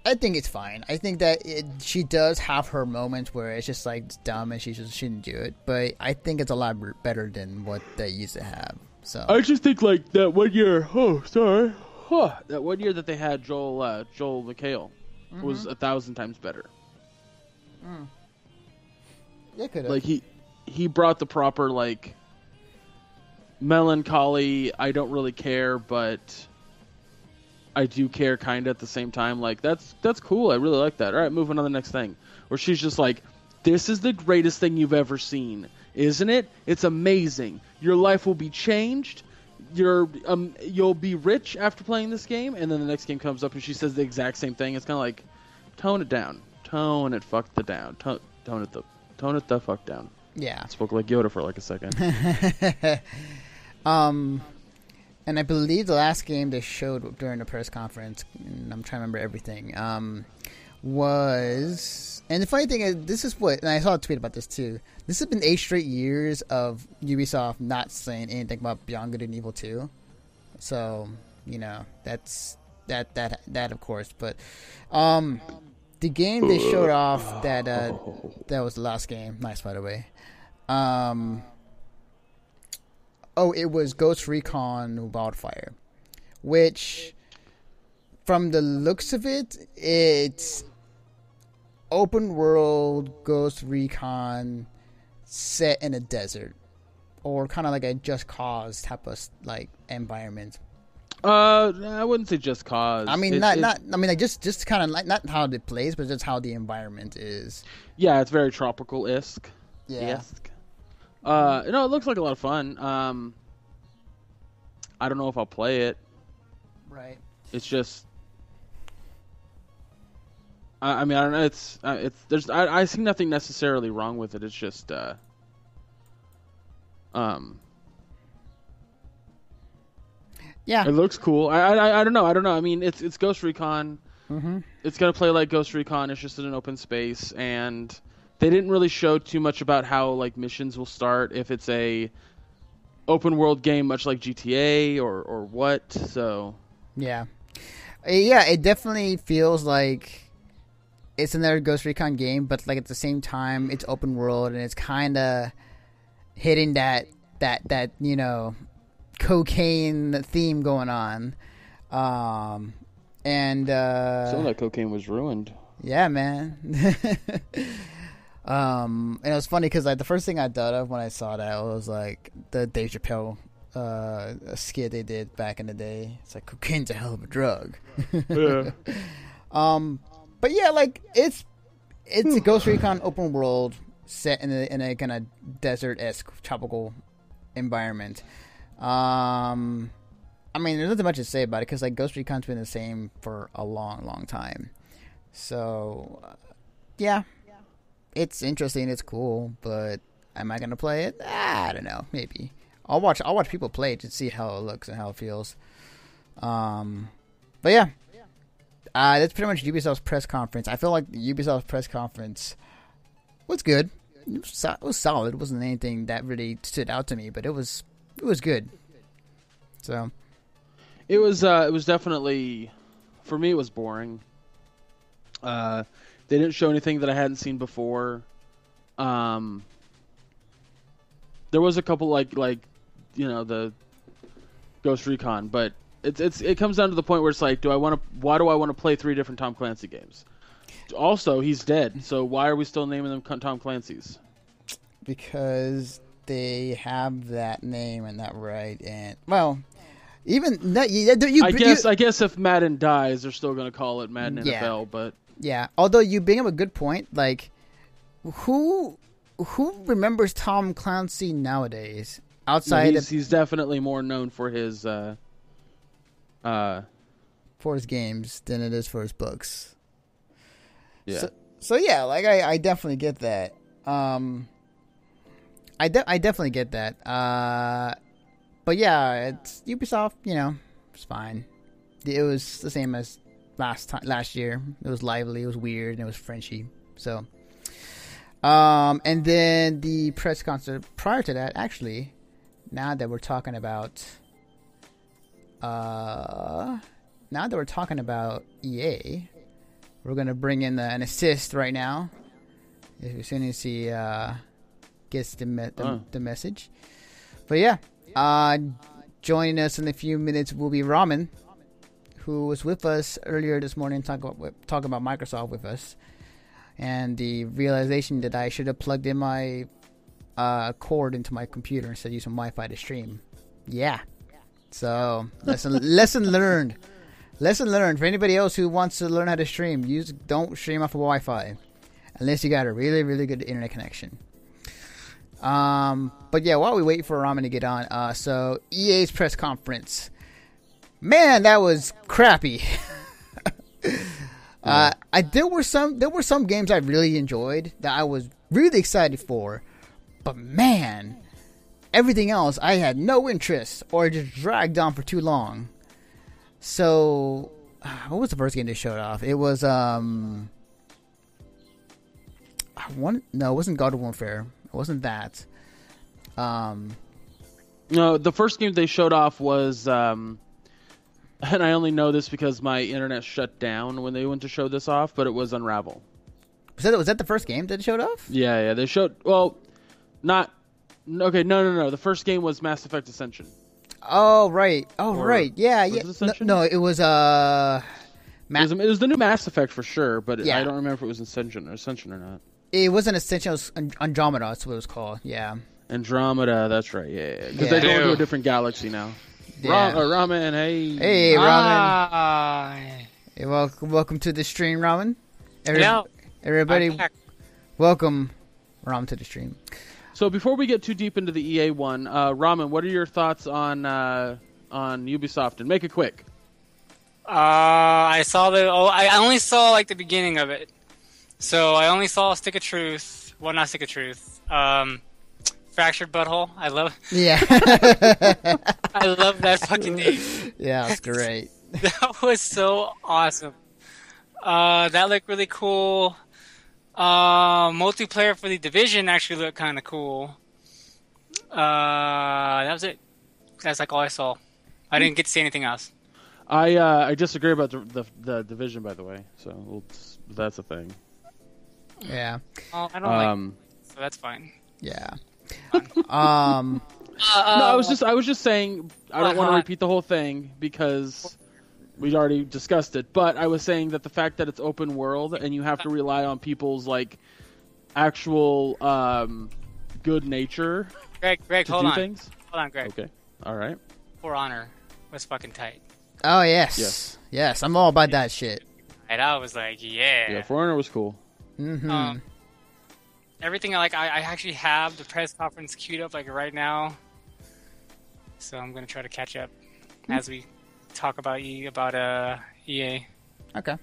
Speaker 1: I think it's fine. I think that it, she does have her moments where it's just like it's dumb and she just shouldn't do it. But I think it's a lot better than what they used to have. So
Speaker 2: I just think like that one year. Oh, sorry. Huh, that one year that they had Joel uh, Joel McHale was a thousand times better.
Speaker 1: it could
Speaker 2: like he he brought the proper like melancholy i don't really care but i do care kind of at the same time like that's that's cool i really like that. All right moving on to the next thing. Where she's just like this is the greatest thing you've ever seen isn't it? It's amazing. Your life will be changed. You're um you'll be rich after playing this game. And then the next game comes up and she says the exact same thing. It's kind of like tone it down. Tone it fuck the down. Tone, tone it the tone it the fuck down.
Speaker 1: Yeah.
Speaker 2: I spoke like Yoda for like a second.
Speaker 1: Um, and I believe the last game they showed during the press conference, and I'm trying to remember everything, um, was. And the funny thing is, this is what, and I saw a tweet about this too. This has been eight straight years of Ubisoft not saying anything about Beyond Good and Evil 2. So, you know, that's that that that of course. But um, the game they showed off that uh, that was the last game. Nice, by the way. Um, oh, it was Ghost Recon Wildfire, which, from the looks of it, it's open world Ghost Recon set in a desert, or kind of like a Just Cause type of like environment.
Speaker 2: uh, I wouldn't say just cause.
Speaker 1: I mean,
Speaker 2: It-
Speaker 1: not
Speaker 2: it-
Speaker 1: not. I mean, like just just kind of like not how it plays, but just how the environment is.
Speaker 2: Yeah, it's very tropical isk.
Speaker 1: Yeah.
Speaker 2: Isk. Uh, no, it looks like a lot of fun. Um, I don't know if I'll play it.
Speaker 1: Right.
Speaker 2: It's just. I, I mean, I don't know. It's uh, it's there's I, I see nothing necessarily wrong with it. It's just uh. Um.
Speaker 1: Yeah.
Speaker 2: It looks cool. I, I I don't know. I don't know. I mean, it's it's Ghost Recon.
Speaker 1: Mm-hmm.
Speaker 2: It's gonna play like Ghost Recon. It's just in an open space, and they didn't really show too much about how like missions will start. If it's a open world game, much like GTA, or or what. So
Speaker 1: Yeah. Uh, Yeah, it definitely feels like it's another Ghost Recon game, but like at the same time, it's open world and it's kind of hitting that that that you know cocaine theme going on. Um, and uh,
Speaker 2: some of that cocaine was ruined.
Speaker 1: yeah, man. um, and it was funny because like the first thing I thought of when I saw that was like the Dave Chappelle uh skit they did back in the day. It's like cocaine's a hell of a drug.
Speaker 2: Yeah.
Speaker 1: Um, but yeah, like it's it's a Ghost Recon open world set in a in a kind of desert esque tropical environment. Um, I mean, there's nothing much to say about it because like Ghost Recon's been the same for a long, long time. So, uh, yeah, it's interesting. It's cool, but am I gonna play it? Ah, I don't know. Maybe I'll watch. I'll watch people play it to see how it looks and how it feels. Um, but yeah, uh, that's pretty much Ubisoft's press conference. I feel like Ubisoft's press conference was good. It was, so- it was solid. It wasn't anything that really stood out to me, but it was it was good. So
Speaker 2: It was uh, it was definitely for me. It was boring. Uh, they didn't show anything that I hadn't seen before. Um, there was a couple like like you know the Ghost Recon, but it's it's it comes down to the point where it's like, do I want to? Why do I want to play three different Tom Clancy games? Also, he's dead, so why are we still naming them Tom Clancy's?
Speaker 1: because they have that name and that right, and well, even that you, you
Speaker 2: I
Speaker 1: you-
Speaker 2: guess I guess if Madden dies, they're still gonna call it Madden
Speaker 1: Yeah.
Speaker 2: NFL, but
Speaker 1: Yeah, although you bring up a good point, like who who remembers Tom Clancy nowadays
Speaker 2: no,
Speaker 1: outside
Speaker 2: he's,
Speaker 1: of
Speaker 2: he's definitely more known for his uh, uh,
Speaker 1: for his games than it is for his books.
Speaker 2: yeah.
Speaker 1: So, so yeah, like I, I definitely get that. Um, I de- I definitely get that. Uh, but yeah, it's Ubisoft. You know, it's fine. It was the same as last time last year. It was lively. It was weird. And it was Frenchy. So, um, and then the press concert prior to that, actually, now that we're talking about, uh, now that we're talking about EA, we're gonna bring in uh, an assist right now. As soon as he uh, gets the, me- the,
Speaker 2: Oh.
Speaker 1: the message. But yeah, uh, joining us in a few minutes will be Ramen, who was with us earlier this morning talking about talking about Microsoft with us, and the realization that I should have plugged in my uh, cord into my computer instead of using Wi-Fi to stream. Yeah. So lesson lesson learned. Lesson learned for anybody else who wants to learn how to stream. Use don't stream off of Wi-Fi unless you got a really really good internet connection. Um, but yeah, while we wait for Ramen to get on, uh, so EA's press conference, man, that was crappy. uh, I there were some there were some games I really enjoyed that I was really excited for, but man, everything else I had no interest or just dragged on for too long. So, what was the first game they showed off? It was um, I want no, it wasn't Garden Warfare. It wasn't that. Um,
Speaker 2: No, the first game they showed off was, um, and I only know this because my internet shut down when they went to show this off, but it was Unravel.
Speaker 1: was that was that the first game that showed off?
Speaker 2: Yeah, yeah, they showed. Well, not. Okay, no, no, no. The first game was Mass Effect Ascension.
Speaker 1: Oh right, oh
Speaker 2: Or-
Speaker 1: right, yeah,
Speaker 2: was
Speaker 1: yeah.
Speaker 2: it
Speaker 1: No, no, it was uh,
Speaker 2: It
Speaker 1: Ma-
Speaker 2: was, it was the new Mass Effect for sure, but
Speaker 1: Yeah.
Speaker 2: I don't remember if it was Ascension or Ascension or not.
Speaker 1: it wasn't Ascension. It was Andromeda. That's what it was called. Yeah,
Speaker 2: Andromeda, that's right. Yeah, yeah. Because
Speaker 1: Yeah.
Speaker 2: they go going to a different galaxy now.
Speaker 1: Yeah.
Speaker 2: Ra- uh, Ramen, hey.
Speaker 1: hey, Ramen.
Speaker 3: Ah,
Speaker 1: Hey, welcome, welcome to the stream, Ramen. Every-
Speaker 3: Hello.
Speaker 1: Everybody, welcome, Ramen to the stream.
Speaker 2: So before we get too deep into the EA one, uh, Ramen, what are your thoughts on uh, on Ubisoft? And make it quick.
Speaker 3: Uh, I saw the. Oh, I only saw like the beginning of it. So I only saw Stick of Truth. Well, not Stick of Truth. Um, Fractured Butthole. I love.
Speaker 1: Yeah.
Speaker 3: I love that fucking name.
Speaker 1: yeah, that's great.
Speaker 3: That was so awesome. Uh, that looked really cool. Uh, multiplayer for the division actually looked kind of cool. Uh, that was it. That's like all I saw. I didn't get to see anything else.
Speaker 2: I uh, I disagree about the, the the division, by the way. So we'll, that's a thing.
Speaker 1: Yeah.
Speaker 3: Oh, I don't like.
Speaker 2: Um,
Speaker 3: So that's fine.
Speaker 1: Yeah. Um.
Speaker 3: Uh,
Speaker 2: no, I was just I was just saying I don't want to repeat the whole thing because we already discussed it. But I was saying that the fact that it's open world and you have to rely on people's like actual um, good nature
Speaker 3: Greg. Greg,
Speaker 2: to
Speaker 3: hold
Speaker 2: do
Speaker 3: on.
Speaker 2: things.
Speaker 3: Hold on, Greg.
Speaker 2: Okay. All right.
Speaker 3: For Honor was fucking tight.
Speaker 1: Oh yes.
Speaker 2: Yes.
Speaker 1: Yes. I'm all about that shit.
Speaker 3: And I was like, yeah.
Speaker 2: Yeah, honor was cool.
Speaker 1: hmm
Speaker 3: Um, everything like I, I actually have the press conference queued up like right now, so I'm gonna try to catch up as we talk about E about uh EA.
Speaker 1: Okay.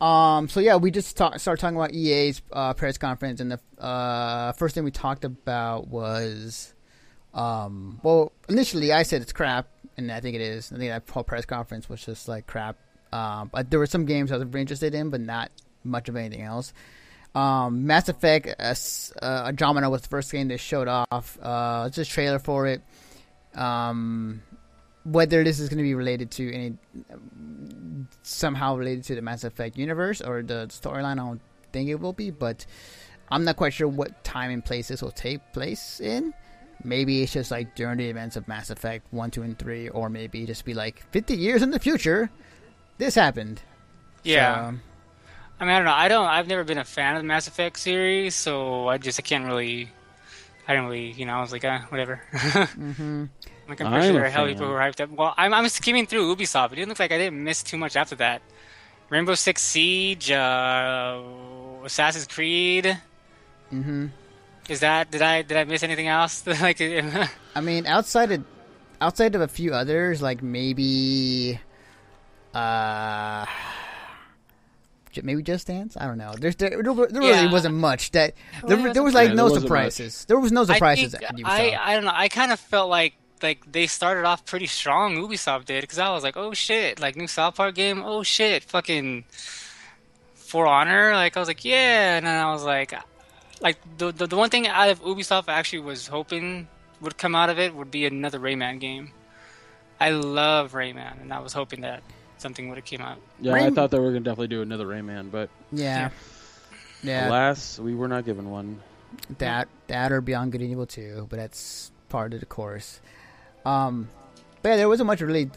Speaker 1: Um. So yeah, we just talk, started talking about EA's uh, press conference, and the uh, first thing we talked about was, um. Well, initially I said it's crap, and I think it is. I think that whole press conference was just like crap. Um. But there were some games I was very interested in, but not much of anything else. Um, Mass Effect uh, uh, Andromeda was the first game that showed off. Uh, just a trailer for it. Um, whether this is going to be related to any somehow related to the Mass Effect universe or the storyline, I don't think it will be. But I'm not quite sure what time and place this will take place in. Maybe it's just like during the events of Mass Effect one, two, and three, or maybe just be like 50 years in the future, this happened.
Speaker 3: Yeah,
Speaker 1: So,
Speaker 3: I mean I don't know. I don't. I've never been a fan of the Mass Effect series, so I just I can't really. I didn't really, you know, I was like, uh, whatever.
Speaker 1: mhm.
Speaker 3: Like I'm
Speaker 2: I'm
Speaker 3: pretty sure
Speaker 2: a
Speaker 3: there are hell
Speaker 2: fan.
Speaker 3: people who are hyped up. Well, I'm I'm skimming through Ubisoft. It didn't look like I didn't miss too much after that. Rainbow Six Siege, uh, Assassin's Creed.
Speaker 1: Mm-hmm.
Speaker 3: Is that did I did I miss anything else? like,
Speaker 1: I mean, outside of outside of a few others, like maybe, uh, j- maybe Just Dance. I don't know. There's there, there really
Speaker 3: Yeah.
Speaker 1: wasn't much that there,
Speaker 3: Well,
Speaker 1: there was like
Speaker 2: Yeah,
Speaker 1: no
Speaker 2: there wasn't
Speaker 1: surprises. There was no
Speaker 3: I
Speaker 1: surprises
Speaker 3: think
Speaker 1: at
Speaker 3: I I don't know. I kind of felt like like they started off pretty strong. Ubisoft did because I was like, oh shit, like new South Park game. Oh shit, fucking For Honor. Like I was like, yeah, and then I was like, like the the, the one thing out of Ubisoft I actually was hoping would come out of it would be another Rayman game. I love Rayman, and I was hoping that something would have came out.
Speaker 2: Yeah, I
Speaker 1: Rain-
Speaker 2: thought they were gonna definitely do another Rayman, but
Speaker 1: yeah, yeah,
Speaker 2: alas, we were not given one.
Speaker 1: that that or Beyond Good and Evil too, but that's part of the course. Um, but yeah, there wasn't much really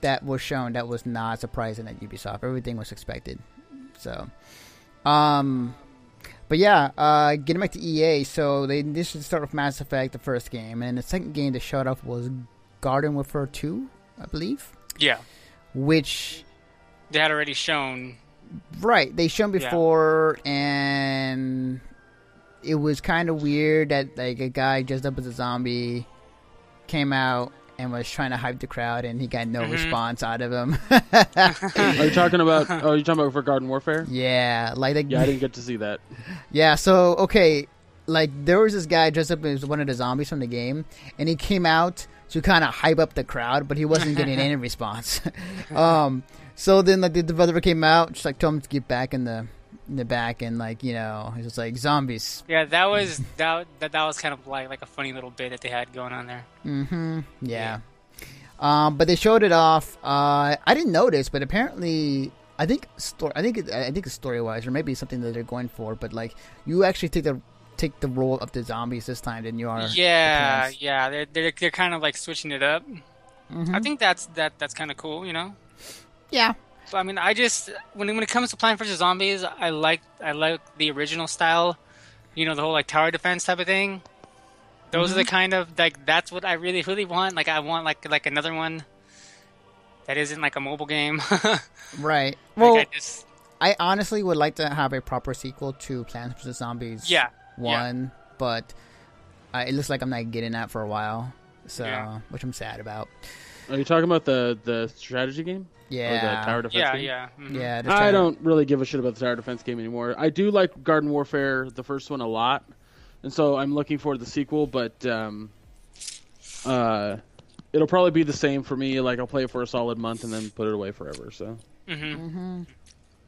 Speaker 1: that was shown that was not surprising at Ubisoft. Everything was expected. So, um, but yeah, uh, getting back to EA, so they this should start with Mass Effect, the first game, and the second game they showed off was Garden Warfare Two, I believe,
Speaker 3: Yeah,
Speaker 1: which
Speaker 3: they had already shown.
Speaker 1: Right, they shown
Speaker 3: Yeah.
Speaker 1: before, and it was kind of weird that like a guy dressed up as a zombie came out and was trying to hype the crowd, and he got no
Speaker 3: Mhm.
Speaker 1: response out of him.
Speaker 2: Are you talking about? Oh, you talking about for Garden Warfare?
Speaker 1: yeah, like the,
Speaker 2: Yeah, I didn't get to see that.
Speaker 1: yeah. So okay, like there was this guy dressed up as one of the zombies from the game, and he came out to kind of hype up the crowd, but he wasn't getting any response. um, so then like the developer came out, just like told him to get back in the in the back, and like you know, he was like zombies.
Speaker 3: Yeah, that was that that that was kind of like like a funny little bit that they had going on there.
Speaker 1: Mm-hmm. Yeah. Um, but they showed it off. Uh, I didn't notice, but apparently, I think story. I think I think it's story wise, or maybe something that they're going for. But like, you actually take the take the role of the zombies this time than you are.
Speaker 3: Yeah,
Speaker 1: plants.
Speaker 3: yeah, they're they're, they're kind of like switching it up.
Speaker 1: Mhm.
Speaker 3: I think that's that that's kind of cool, you know.
Speaker 1: Yeah.
Speaker 3: So I mean, I just when it- when it comes to Plant vs Zombies, I like I like the original style, you know, the whole like tower defense type of thing. Those are the kind of like that's what I really really want. Like I want like like another one that isn't like a mobile game. like
Speaker 1: Right. Well,
Speaker 3: I just
Speaker 1: I honestly would like to have a proper sequel to Plants vs Zombies.
Speaker 3: yeah
Speaker 1: One, but uh, it looks like I'm not getting that for a while. So,
Speaker 3: Yeah.
Speaker 1: which I'm sad about.
Speaker 2: Are you talking about the the strategy game? Or the
Speaker 1: Yeah,
Speaker 2: tower defense
Speaker 3: Yeah,
Speaker 2: game?
Speaker 3: yeah. mhm.
Speaker 1: yeah. they're
Speaker 2: I don't really give a shit about the tower defense game anymore. I do like Garden Warfare, the first one, a lot, and so I'm looking forward to the sequel. But um, uh, it'll probably be the same for me. Like I'll play it for a solid month and then put it away forever. So
Speaker 3: Mm-hmm.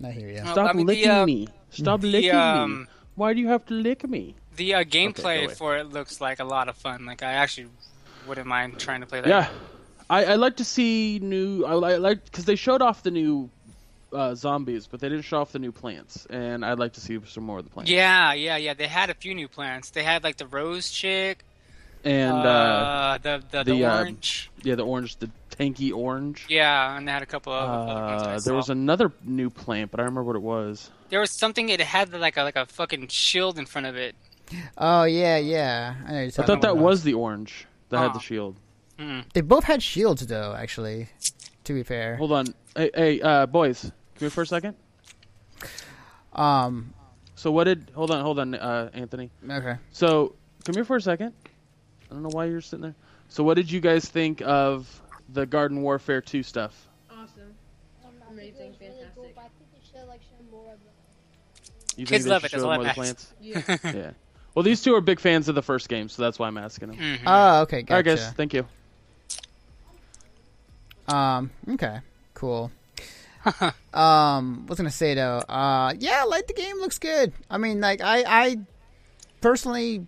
Speaker 1: I hear you.
Speaker 3: Well,
Speaker 2: stop
Speaker 3: I mean, the,
Speaker 2: licking
Speaker 3: uh,
Speaker 2: me. Stop
Speaker 3: the,
Speaker 2: licking me. Why do you have to lick me?
Speaker 3: The uh, gameplay
Speaker 2: away.
Speaker 3: for it looks like a lot of fun. Like I actually wouldn't mind trying to play that.
Speaker 2: Yeah, I, I like to see new. I, I like because they showed off the new uh, zombies, but they didn't show off the new plants, and I'd like to see some more of the plants.
Speaker 3: Yeah, yeah, yeah. They had a few new plants. They had like the rose chick,
Speaker 2: and uh,
Speaker 3: uh, the the, the,
Speaker 2: the, uh,
Speaker 3: orange.
Speaker 2: yeah, the orange, the tanky orange.
Speaker 3: yeah, and they had a couple of other ones. I
Speaker 2: Uh,
Speaker 3: saw.
Speaker 2: there was another new plant, but I don't remember what it was.
Speaker 3: There was something. It had like a like a fucking shield in front of it.
Speaker 1: Oh yeah, yeah. I, know
Speaker 2: I thought that was the orange that had
Speaker 3: Oh.
Speaker 2: the shield.
Speaker 3: Mm.
Speaker 1: They both had shields though. Actually, to be fair.
Speaker 2: Hold on, hey, hey, uh, boys, come here for a second.
Speaker 1: Um.
Speaker 2: So what did? Hold on, hold on, uh, Anthony.
Speaker 1: Okay.
Speaker 2: So come here for a second. I don't know why you're sitting there. So what did you guys think of the Garden Warfare 2 stuff?
Speaker 4: Awesome. Amazing, fantastic.
Speaker 2: You
Speaker 3: Kids
Speaker 2: think
Speaker 3: love it,
Speaker 2: show
Speaker 3: that's all
Speaker 2: more
Speaker 3: that
Speaker 2: of the
Speaker 3: matters.
Speaker 2: plants? yeah. Well, these two are big fans of the first game, so that's why I'm asking them.
Speaker 3: Mhm.
Speaker 1: Oh, okay. Gotcha.
Speaker 2: All right, guys. Thank you.
Speaker 1: Um. Okay. Cool. um. What's gonna say though? Uh. Yeah. Like the game looks good. I mean, like I. I personally.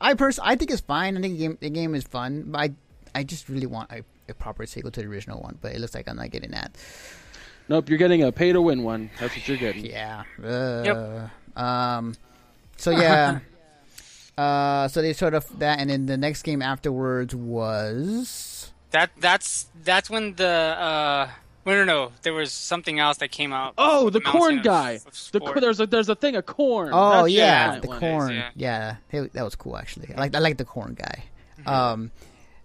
Speaker 1: I pers- I think it's fine. I think the game, the game is fun, but I. I just really want a, a proper sequel to the original one, but it looks like I'm not getting that.
Speaker 2: Nope, you're getting a pay to win one. That's what you're getting.
Speaker 1: Yeah. Uh, Um. So yeah. uh. So they sort of that, and then the next game afterwards was.
Speaker 3: That that's that's when the uh. No, no, no. There was something else that came out.
Speaker 2: Oh, the
Speaker 3: Mountain
Speaker 2: corn guy.
Speaker 3: of
Speaker 2: The, there's a there's a thing of corn.
Speaker 1: Oh
Speaker 2: That's
Speaker 1: yeah, the
Speaker 2: one.
Speaker 1: corn.
Speaker 3: yeah.
Speaker 1: Yeah, Hey, that was cool actually. I like I like the corn guy. Um,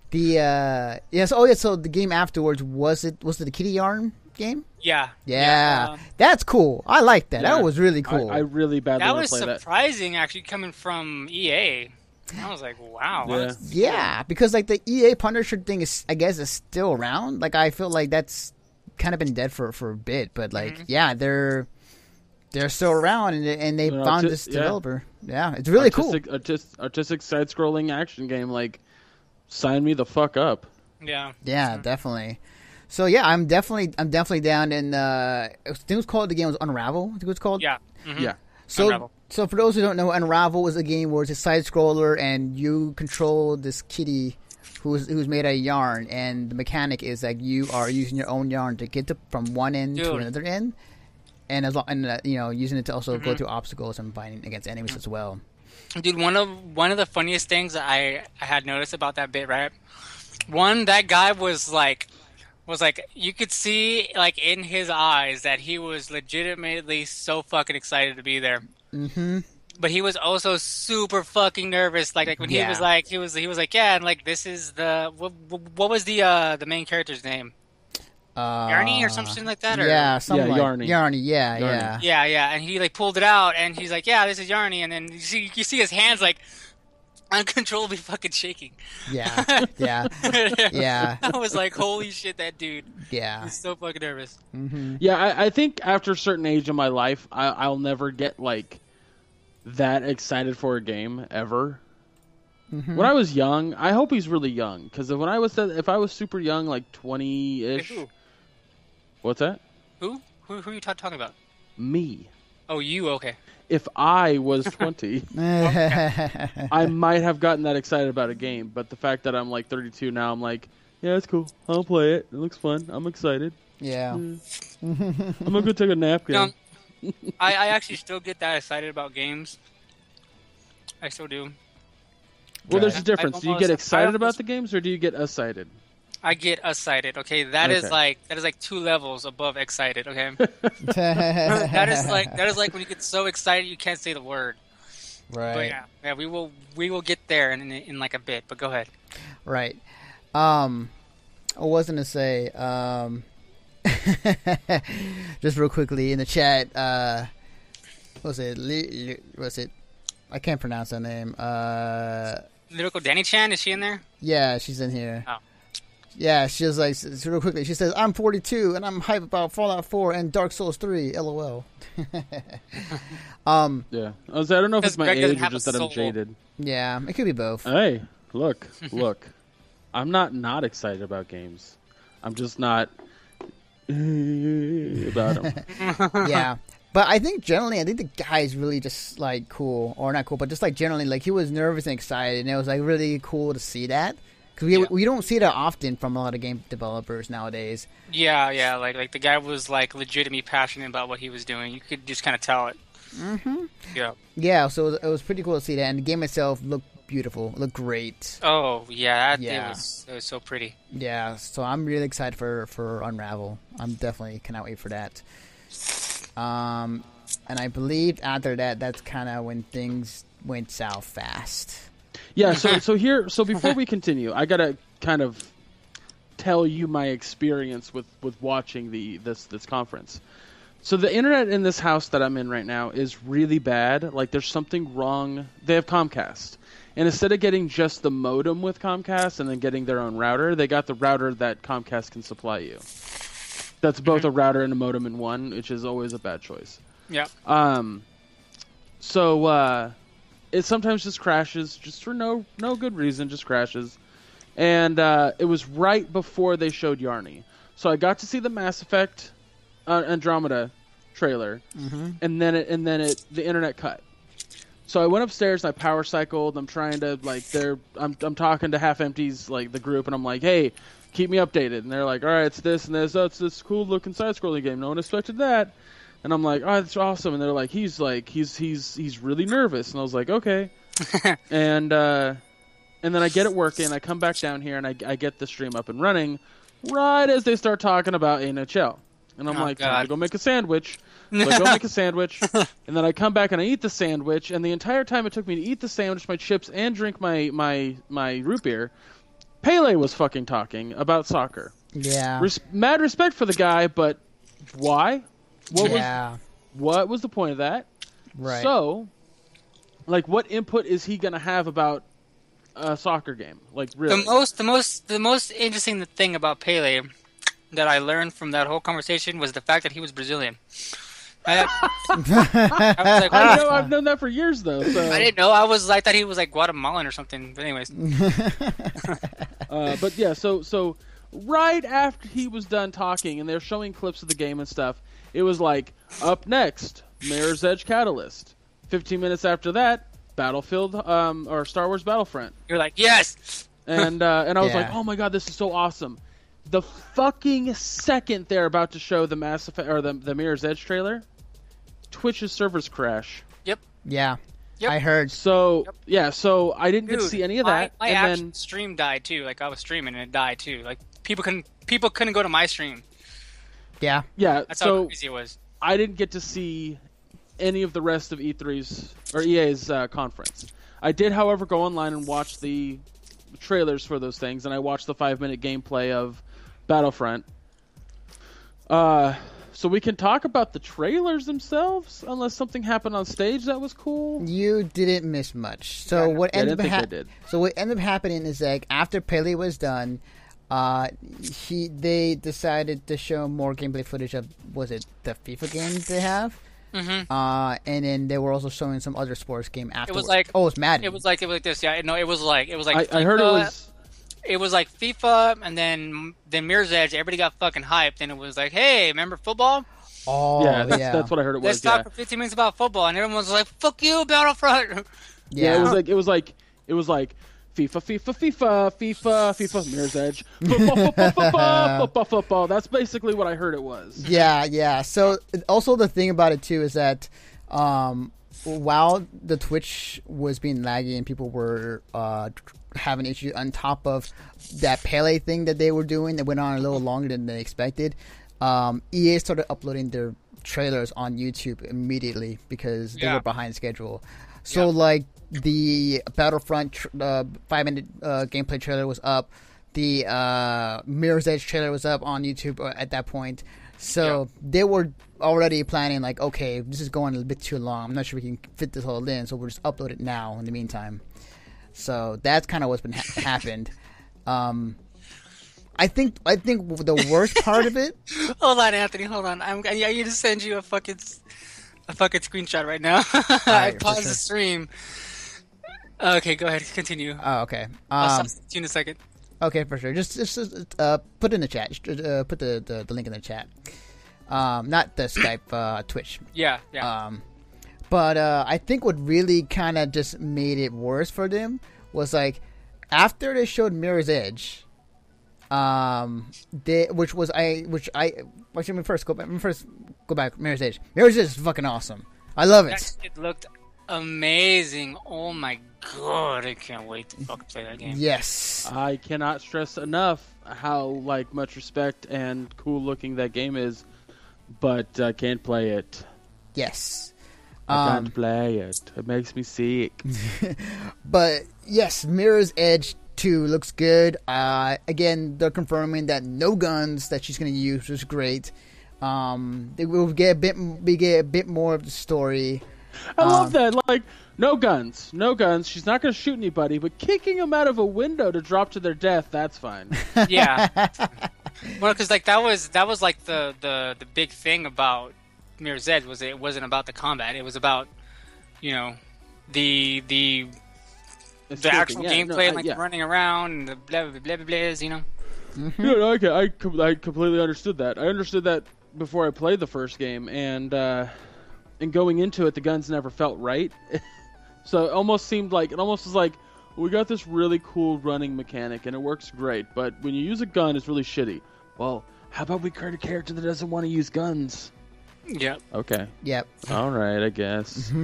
Speaker 1: the uh, yes. Oh yeah. So the game afterwards was it was it the Kitty Yarn game?
Speaker 3: Yeah.
Speaker 1: Yeah,
Speaker 3: um,
Speaker 1: that's cool. I like that.
Speaker 2: Yeah.
Speaker 1: That was really cool.
Speaker 2: I really badly
Speaker 3: that was
Speaker 2: to play that.
Speaker 3: surprising, actually, coming from EA. I was like, wow.
Speaker 2: Yeah.
Speaker 3: that's-
Speaker 1: yeah, because like the EA Punisher thing is, I guess, is still around. Like I feel like that's kind of been dead for for a bit, but like yeah, they're they're still around and they, and they
Speaker 2: They're
Speaker 1: found
Speaker 2: arti-
Speaker 1: this developer. Yeah, it's really cool.
Speaker 2: artistic, Artistic, artistic side-scrolling action game. Like, sign me the fuck up.
Speaker 3: Yeah.
Speaker 1: Yeah, definitely. So yeah, I'm definitely I'm definitely down in uh I think it was called the game was Unravel, I think it was called.
Speaker 3: Yeah. mhm.
Speaker 2: Yeah.
Speaker 1: So
Speaker 3: Unravel.
Speaker 1: so for those who don't know, Unravel is a game where it's a side scroller and you control this kitty who's who's made out of yarn and the mechanic is like you are using your own yarn to get to, from one end to another end. And as long, and uh, you know, using it to also go
Speaker 3: Mhm.
Speaker 1: through obstacles and fighting against enemies as well.
Speaker 3: Dude, one of one of the funniest things I I had noticed about that bit, right? One, that guy was like was like you could see like in his eyes that he was legitimately so fucking excited to be there.
Speaker 1: Mm-hmm.
Speaker 3: But he was also super fucking nervous. Like like when he was like he was he was like yeah, and like this is the what, what was the uh the main character's name?
Speaker 1: Uh,
Speaker 3: Yarny or something like that? Or?
Speaker 1: Yeah, something
Speaker 2: Yeah,
Speaker 1: like
Speaker 2: Yarny.
Speaker 1: Yarny. Yeah,
Speaker 2: Yarny.
Speaker 1: yeah.
Speaker 3: Yeah, yeah, and he like pulled it out, and he's like, "Yeah, this is Yarny," and then you see you see his hands like uncontrollably fucking shaking.
Speaker 1: Yeah, yeah, yeah,
Speaker 3: I was like, "Holy shit, that dude!
Speaker 1: yeah.
Speaker 3: He's so fucking nervous."
Speaker 1: Mm-hmm.
Speaker 2: Yeah, I, I think after a certain age in my life, I, I'll never get like that excited for a game ever.
Speaker 1: Mm-hmm.
Speaker 2: When I was young, I hope he's really young because when I was that, if I was super young, like twenty ish,
Speaker 3: who?
Speaker 2: what's that?
Speaker 3: Who? Who? Who are you ta- talking about?
Speaker 2: Me.
Speaker 3: Oh, you? Okay.
Speaker 2: If I was twenty, I might have gotten that excited about a game. But the fact that I'm like 32 now, I'm like, yeah, it's cool. I'll play it. It looks fun. I'm excited.
Speaker 1: yeah.
Speaker 2: I'm gonna go take a nap.
Speaker 3: No,
Speaker 2: Game.
Speaker 3: I, I actually still get that excited about games. I still do.
Speaker 2: Well, there's a difference.
Speaker 3: I
Speaker 2: do you get
Speaker 3: almost-
Speaker 2: excited about the games, or do you get excited?
Speaker 3: I get excited. Okay, that is
Speaker 2: Okay.
Speaker 3: like that is like two levels above excited. Okay, that is like that is like when you get so excited you can't say the word.
Speaker 1: right.
Speaker 3: But yeah, yeah, we will we will get there in, in in like a bit. But go ahead.
Speaker 1: Right. Um, I was gonna say, um, just real quickly in the chat, uh, what was it? Li, Li, was it? I can't pronounce that name. Uh,
Speaker 3: Lyrical Danny Chan is she in there?
Speaker 1: yeah, she's in here.
Speaker 3: Oh.
Speaker 1: Yeah, she was like real quickly. She says, "I'm 42 and I'm hype about Fallout 4 and Dark Souls 3." LOL. um,
Speaker 2: Yeah, I was. I don't know if it's my
Speaker 3: Greg
Speaker 2: age or just that I'm jaded.
Speaker 1: yeah, it could be both.
Speaker 2: Hey, look, look. I'm not not excited about games. I'm just not about them.
Speaker 1: yeah. But I think generally, I think the guy is really just like cool, or not cool, but just like generally, like he was nervous and excited, and it was like really cool to see that because we
Speaker 3: Yeah.
Speaker 1: we don't see that often from a lot of game developers nowadays.
Speaker 3: Yeah, yeah, like like the guy was like legitimately passionate about what he was doing. You could just kind of tell it.
Speaker 1: Mm-hmm.
Speaker 3: Yeah.
Speaker 1: Yeah, so it was, it was pretty cool to see that, and the game itself looked beautiful, looked great.
Speaker 3: Oh yeah, that,
Speaker 1: Yeah.
Speaker 3: It was it was so pretty.
Speaker 1: Yeah, so I'm really excited for for Unravel. I'm definitely cannot wait for that. Um, and I believe after that, that's kind of when things went south fast.
Speaker 2: Yeah, so so here so before we continue, I gotta kind of tell you my experience with with watching the this this conference. So the internet in this house that I'm in right now is really bad. Like there's something wrong. They have Comcast. And instead of getting just the modem with Comcast and then getting their own router, they got the router that Comcast can supply you. That's both a router and a modem in one, which is always a bad choice.
Speaker 3: Yeah.
Speaker 2: Um, so uh, it sometimes just crashes, just for no no good reason, just crashes. And uh, it was right before they showed Yarny, so I got to see the Mass Effect uh, Andromeda trailer, and then it and then it the internet cut. So I went upstairs and I power cycled. I'm trying to like they're I'm I'm talking to half empties like the group and I'm like, hey, keep me updated. And they're like, all right, it's this and this. Oh, it's this cool looking side scrolling game. No one expected that. And I'm like, oh, that's awesome. And they're like, he's like, he's he's he's really nervous. And I was like, okay. and uh, and then I get it working. I come back down here and I, I get the stream up and running, right as they start talking about NHL. And I'm
Speaker 3: Oh,
Speaker 2: like, time to
Speaker 3: God.
Speaker 2: go make a sandwich. So I go make a sandwich, and then I come back and I eat the sandwich. And the entire time it took me to eat the sandwich, my chips, and drink my my my root beer, Pele was fucking talking about soccer.
Speaker 1: Yeah,
Speaker 2: Res- mad respect for the guy, but why? What was
Speaker 1: yeah,
Speaker 2: what was the point of that?
Speaker 1: right.
Speaker 2: So, like, what input is he gonna have about a soccer game? Like, really?
Speaker 3: The most, the most, the most interesting thing about Pele that I learned from that whole conversation was the fact that he was Brazilian. I, I, was like,
Speaker 2: I know I've known that for years though. So,
Speaker 3: I didn't know. I was like, thought he was like Guatemalan or something. But anyways,
Speaker 2: uh, but yeah, so so right after he was done talking and they're showing clips of the game and stuff, it was like up next, Mirror's Edge Catalyst. Fifteen minutes after that, Battlefield um, or Star Wars Battlefront.
Speaker 3: you're like, yes.
Speaker 2: and uh, and I was
Speaker 1: Yeah.
Speaker 2: like, oh my god, this is so awesome. The fucking second they're about to show the Mass Effect or the the Mirror's Edge trailer, Twitch's servers crash. Yep.
Speaker 1: Yeah,
Speaker 3: Yep.
Speaker 1: I heard.
Speaker 2: So
Speaker 3: Yep.
Speaker 2: yeah, so I didn't get to see any of that,
Speaker 3: my
Speaker 2: and then
Speaker 3: stream died too. Like I was streaming and it died too. Like people couldn't, people couldn't go to my stream.
Speaker 1: Yeah,
Speaker 2: yeah,
Speaker 3: That's how
Speaker 2: so
Speaker 3: crazy it was.
Speaker 2: I didn't get to see any of the rest of E3's or EA's uh, conference. I did, however, go online and watch the trailers for those things, and I watched the five minute gameplay of Battlefront. Uh, so we can talk about the trailers themselves, unless something happened on stage that was cool.
Speaker 1: you didn't miss much. So what
Speaker 2: Yeah, I
Speaker 1: ended up
Speaker 2: think I
Speaker 1: hap-
Speaker 2: did.
Speaker 1: So what ended up happening is like after Pele was done, uh, he they decided to show more gameplay footage of was it the FIFA game they have,
Speaker 3: hmm
Speaker 1: uh, and then they were also showing some other sports game afterwards.
Speaker 3: like-
Speaker 1: oh, it's Madden.
Speaker 3: It was like it was like this. Yeah, no, it was like it was like
Speaker 2: I, I heard it was.
Speaker 3: it was like FIFA, and then then Mirror's Edge. Everybody got fucking hyped, and it was like, hey, remember football?
Speaker 1: oh
Speaker 2: yeah, that's,
Speaker 1: yeah,
Speaker 2: that's what I heard it was.
Speaker 3: Let's
Speaker 2: was.
Speaker 3: talk
Speaker 2: Yeah.
Speaker 3: for 15 minutes about football, and everyone was like, fuck you, Battlefront.
Speaker 2: yeah, it was like it was like it was like FIFA, FIFA, FIFA, FIFA, FIFA, Mirror's Edge, football, football, football, football, football. That's basically what I heard it was.
Speaker 1: Yeah, yeah. So also the thing about it too is that um, while the Twitch was being laggy and people were uh, having issues on top of that Pele thing that they were doing that went on a little longer than they expected, um, EA started uploading their trailers on YouTube immediately because they
Speaker 3: Yeah.
Speaker 1: were behind schedule. So
Speaker 3: Yeah.
Speaker 1: like the Battlefront tr- uh, five minute uh, gameplay trailer was up. The uh, Mirror's Edge trailer was up on YouTube uh, at that point. So they were already planning like, okay, this is going a bit too long. I'm not sure we can fit this all in, so we'll just upload it now. In the meantime, so that's kind of what's been ha- happened. Um, I think I think the worst part of it.
Speaker 3: Hold on, Anthony. Hold on. I'm. I need to send you a fucking a fucking screenshot right now. I
Speaker 1: Alright,
Speaker 3: paused the stream. Okay, go ahead. Continue.
Speaker 1: Oh, okay.
Speaker 3: I'll
Speaker 1: Um,
Speaker 3: stop you in a second.
Speaker 1: okay, for sure. Just just uh, put in the chat. Uh, put the, the the link in the chat. Um, not the Skype, uh, Twitch.
Speaker 3: Yeah, yeah.
Speaker 1: Um, but uh, I think what really kind of just made it worse for them was like after they showed Mirror's Edge, um, they which was I which I which let me first go back. First go back. Mirror's Edge. Mirror's Edge is fucking awesome. I love it.
Speaker 3: shit looked amazing. Oh my god, I can't wait to fucking play that game.
Speaker 1: Yes.
Speaker 2: I cannot stress enough how like much respect and cool looking that game is, but I can't play it.
Speaker 1: Yes.
Speaker 2: I
Speaker 1: Um,
Speaker 2: can't play it. It makes me sick.
Speaker 1: But yes, Mirror's Edge 2 looks good. Uh, again, they're confirming that no guns that she's going to use, which is great. Um, they will get a bit, we get a bit more of the story.
Speaker 2: I
Speaker 1: Um,
Speaker 2: love that. Like, no guns, no guns. She's not going to shoot anybody, but kicking them out of a window to drop to their death—that's fine.
Speaker 3: Yeah. well, because like that was that was like the the the big thing about Mirror's Edge was it wasn't about the combat. It was about you know the the the actual
Speaker 2: yeah, no,
Speaker 3: gameplay,
Speaker 2: I-
Speaker 3: like
Speaker 2: yeah.
Speaker 3: running around and the blah blah blah blah blahs, you know.
Speaker 2: Yeah, no, okay, I, I completely understood that. I understood that before I played the first game, and uh, and going into it, the guns never felt right. so it almost seemed like it almost was like we got this really cool running mechanic, and it works great. But when you use a gun, it's really shitty. Well, how about we create a character that doesn't want to use guns?
Speaker 3: Yeah.
Speaker 2: Okay,
Speaker 1: Yep.
Speaker 2: all right, I guess.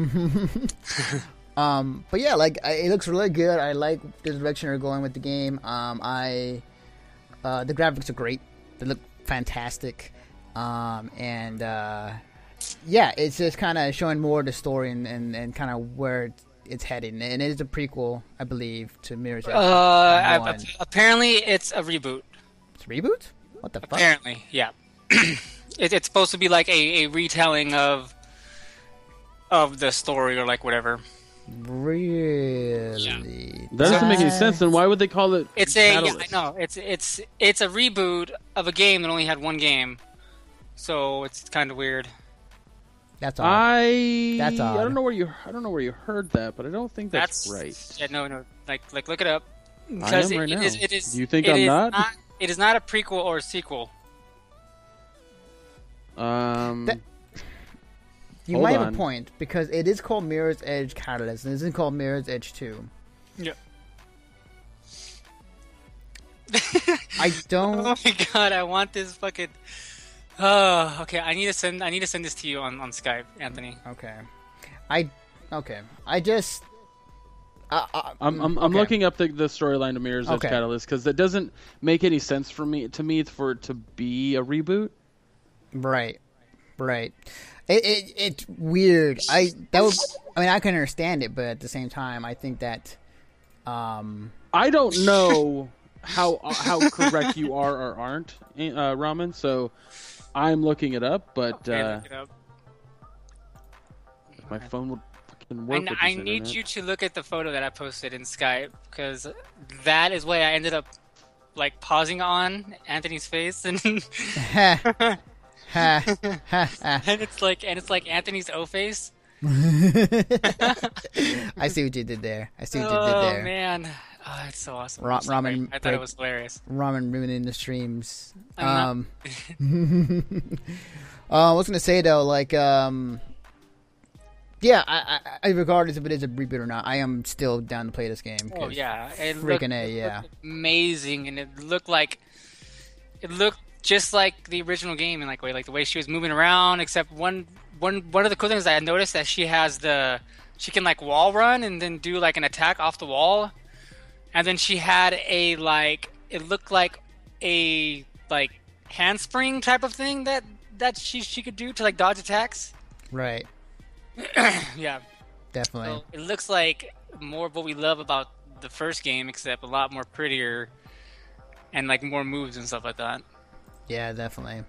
Speaker 1: Um, but yeah, like I, it looks really good. I like the direction they're going with the game. Um, I uh, the graphics are great. They look fantastic. Um, and uh, yeah, it's just kind of showing more of the story and, and, and kind of where it's, it's heading. And it is a prequel, I believe, to Mirror's Edge.
Speaker 3: Uh,
Speaker 1: One.
Speaker 3: apparently it's a reboot.
Speaker 1: It's a reboot? What the fuck?
Speaker 3: Apparently, yeah. it, it's supposed to be like a, a retelling of of the story or like whatever.
Speaker 1: Really?
Speaker 2: That doesn't make any sense. Then why would they call it?
Speaker 3: It's a yeah, I know. It's it's it's a reboot of a game that only had one game. So it's kind of weird.
Speaker 1: That's all.
Speaker 2: I
Speaker 1: That's
Speaker 2: I don't know where you I don't know where you heard that, but I don't think that's, right.
Speaker 3: Yeah, no, no. Like like look it up.
Speaker 2: am
Speaker 3: Because it-
Speaker 2: right
Speaker 3: it
Speaker 2: now.
Speaker 3: is- it is-
Speaker 2: Do you think
Speaker 3: it
Speaker 2: I'm
Speaker 3: is
Speaker 2: not?
Speaker 3: It is not a prequel or a sequel.
Speaker 2: Um,
Speaker 1: That- you
Speaker 2: hold
Speaker 1: might have a point because it is called Mirror's Edge Catalyst and it isn't called Mirror's Edge 2.
Speaker 3: Yeah.
Speaker 1: I don't.
Speaker 3: Oh my god, I want this fucking. Oh, okay. I need to send. I need to send this to you on, on Skype, Anthony.
Speaker 1: Okay. I okay. I just I, I,
Speaker 2: I'm I'm, I'm looking up the, the storyline of Mirror's Edge
Speaker 1: Okay.
Speaker 2: Catalyst because it doesn't make any sense for me to me for it to be a reboot.
Speaker 1: right, right. It, it it's weird. I that would. I mean, I can understand it, but at the same time, I think that um
Speaker 2: I don't know how how correct you are or aren't, uh, Ramen. So I'm looking it up, but
Speaker 3: Okay,
Speaker 2: uh,
Speaker 3: it up.
Speaker 2: my phone would fucking
Speaker 3: I,
Speaker 2: work.
Speaker 3: n-
Speaker 2: with
Speaker 3: I need you to look at the photo that I posted in Skype because that is why I ended up like pausing on Anthony's face and and it's like and it's like Anthony's O face.
Speaker 1: I see what you did there. I see what you did
Speaker 3: Oh
Speaker 1: there.
Speaker 3: man, oh, it's so awesome.
Speaker 1: Ra- ramen
Speaker 3: I thought
Speaker 1: break-
Speaker 3: it was hilarious.
Speaker 1: Ramen ruining the streams. Um, uh, I was gonna say though, like, um, yeah, I, I, I, regardless if it is a reboot or not, I am still down to play this game.
Speaker 3: Oh yeah, it
Speaker 1: freaking
Speaker 3: looked,
Speaker 1: a, yeah.
Speaker 3: amazing, and it looked like it looked just like the original game in like way, like the way she was moving around. Except one one one of the cool things I noticed that she has the she can like wall run and then do like an attack off the wall, and then she had a like it looked like a like handspring type of thing that that she she could do to like dodge attacks.
Speaker 1: Right,
Speaker 3: Yeah,
Speaker 1: definitely.
Speaker 3: so it looks like more of what we love about the first game, except a lot more prettier and like more moves and stuff like that.
Speaker 1: Yeah, definitely.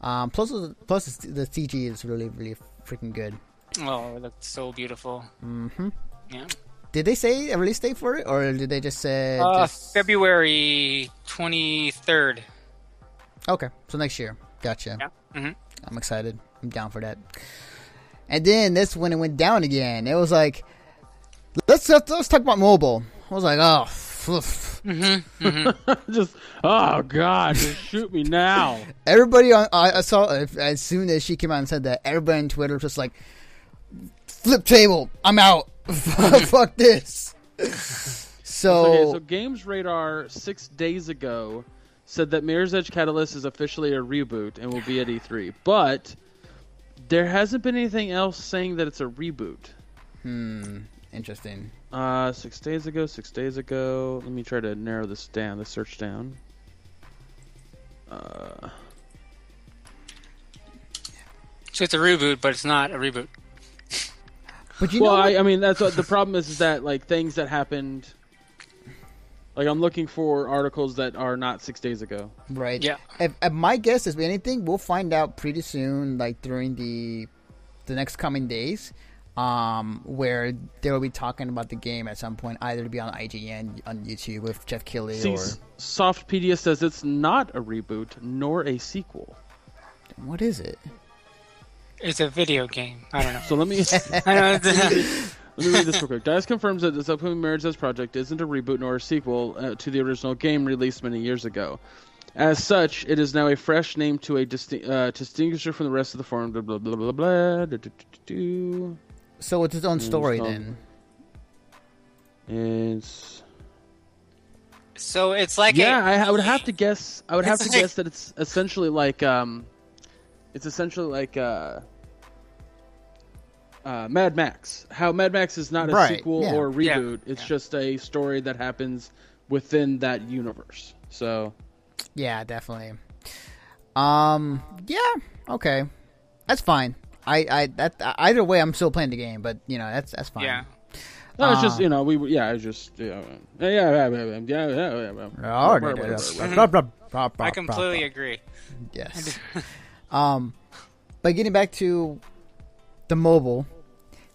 Speaker 1: Um, plus, plus the CG is really, really freaking good.
Speaker 3: Oh, it looked so beautiful.
Speaker 1: Mm-hmm.
Speaker 3: Yeah.
Speaker 1: Did they say a release date for it, or did they just say
Speaker 3: Uh,
Speaker 1: just...
Speaker 3: February twenty third.
Speaker 1: Okay, so next year. Gotcha.
Speaker 3: Yeah. hmm
Speaker 1: I'm excited. I'm down for that. And then this when it went down again, it was like, let's let's, let's talk about mobile. I was like, oh, poof.
Speaker 2: just oh god, just shoot me now.
Speaker 1: everybody on I, I saw as soon as she came out and said that, everybody on Twitter was just like, flip table, I'm out. Fuck this. So,
Speaker 2: Okay, so Games Radar six days ago said that Mirror's Edge Catalyst is officially a reboot and will be at E3, but there hasn't been anything else saying that it's a reboot.
Speaker 1: hmm, interesting.
Speaker 2: Uh, six days ago, six days ago. Let me try to narrow this down, the search down. Uh,
Speaker 3: So it's a reboot, but it's not a reboot.
Speaker 1: But you
Speaker 2: well,
Speaker 1: know, what?
Speaker 2: I, I mean, that's what the problem is, is that like things that happened. Like I'm looking for articles that are not six days ago.
Speaker 1: right?
Speaker 3: Yeah.
Speaker 1: If, if my guess is anything, we'll find out pretty soon, like during the the next coming days, um, where they will be talking about the game at some point, either to be on IGN on YouTube with Geoff Keighley
Speaker 2: See,
Speaker 1: or
Speaker 2: Softpedia says it's not a reboot nor a sequel.
Speaker 1: what is it?
Speaker 3: It's a video game. I don't know.
Speaker 2: So let me
Speaker 3: I don't know.
Speaker 2: let me read this real quick. Dice confirms that this upcoming Mirror's Edge project isn't a reboot nor a sequel uh, to the original game released many years ago. As such, it is now a fresh name to a disti- uh, distinguisher from the rest of the forum. Blah blah blah blah blah. Do, do, do, do,
Speaker 1: So it's its own story
Speaker 2: so-
Speaker 1: then.
Speaker 2: It's
Speaker 3: so it's like
Speaker 2: yeah.
Speaker 3: a,
Speaker 2: I, I would have to guess. I would have to
Speaker 3: like-
Speaker 2: guess that it's essentially like um, it's essentially like uh. Uh, Mad Max. How Mad Max is not a
Speaker 1: Right,
Speaker 2: sequel
Speaker 1: yeah.
Speaker 2: or a
Speaker 3: Yeah,
Speaker 2: reboot. It's
Speaker 3: yeah.
Speaker 2: just a story that happens within that universe. So
Speaker 1: Yeah, definitely. Um, yeah, okay, that's fine. I, I, that either way, I'm still playing the game, but you know, that's that's fine.
Speaker 3: yeah.
Speaker 2: no, it's just
Speaker 1: Uh,
Speaker 2: you know we yeah I just yeah yeah yeah yeah yeah yeah, yeah, yeah.
Speaker 1: Oh, yeah, yeah.
Speaker 3: I completely agree.
Speaker 1: Yes. um, but getting back to the mobile,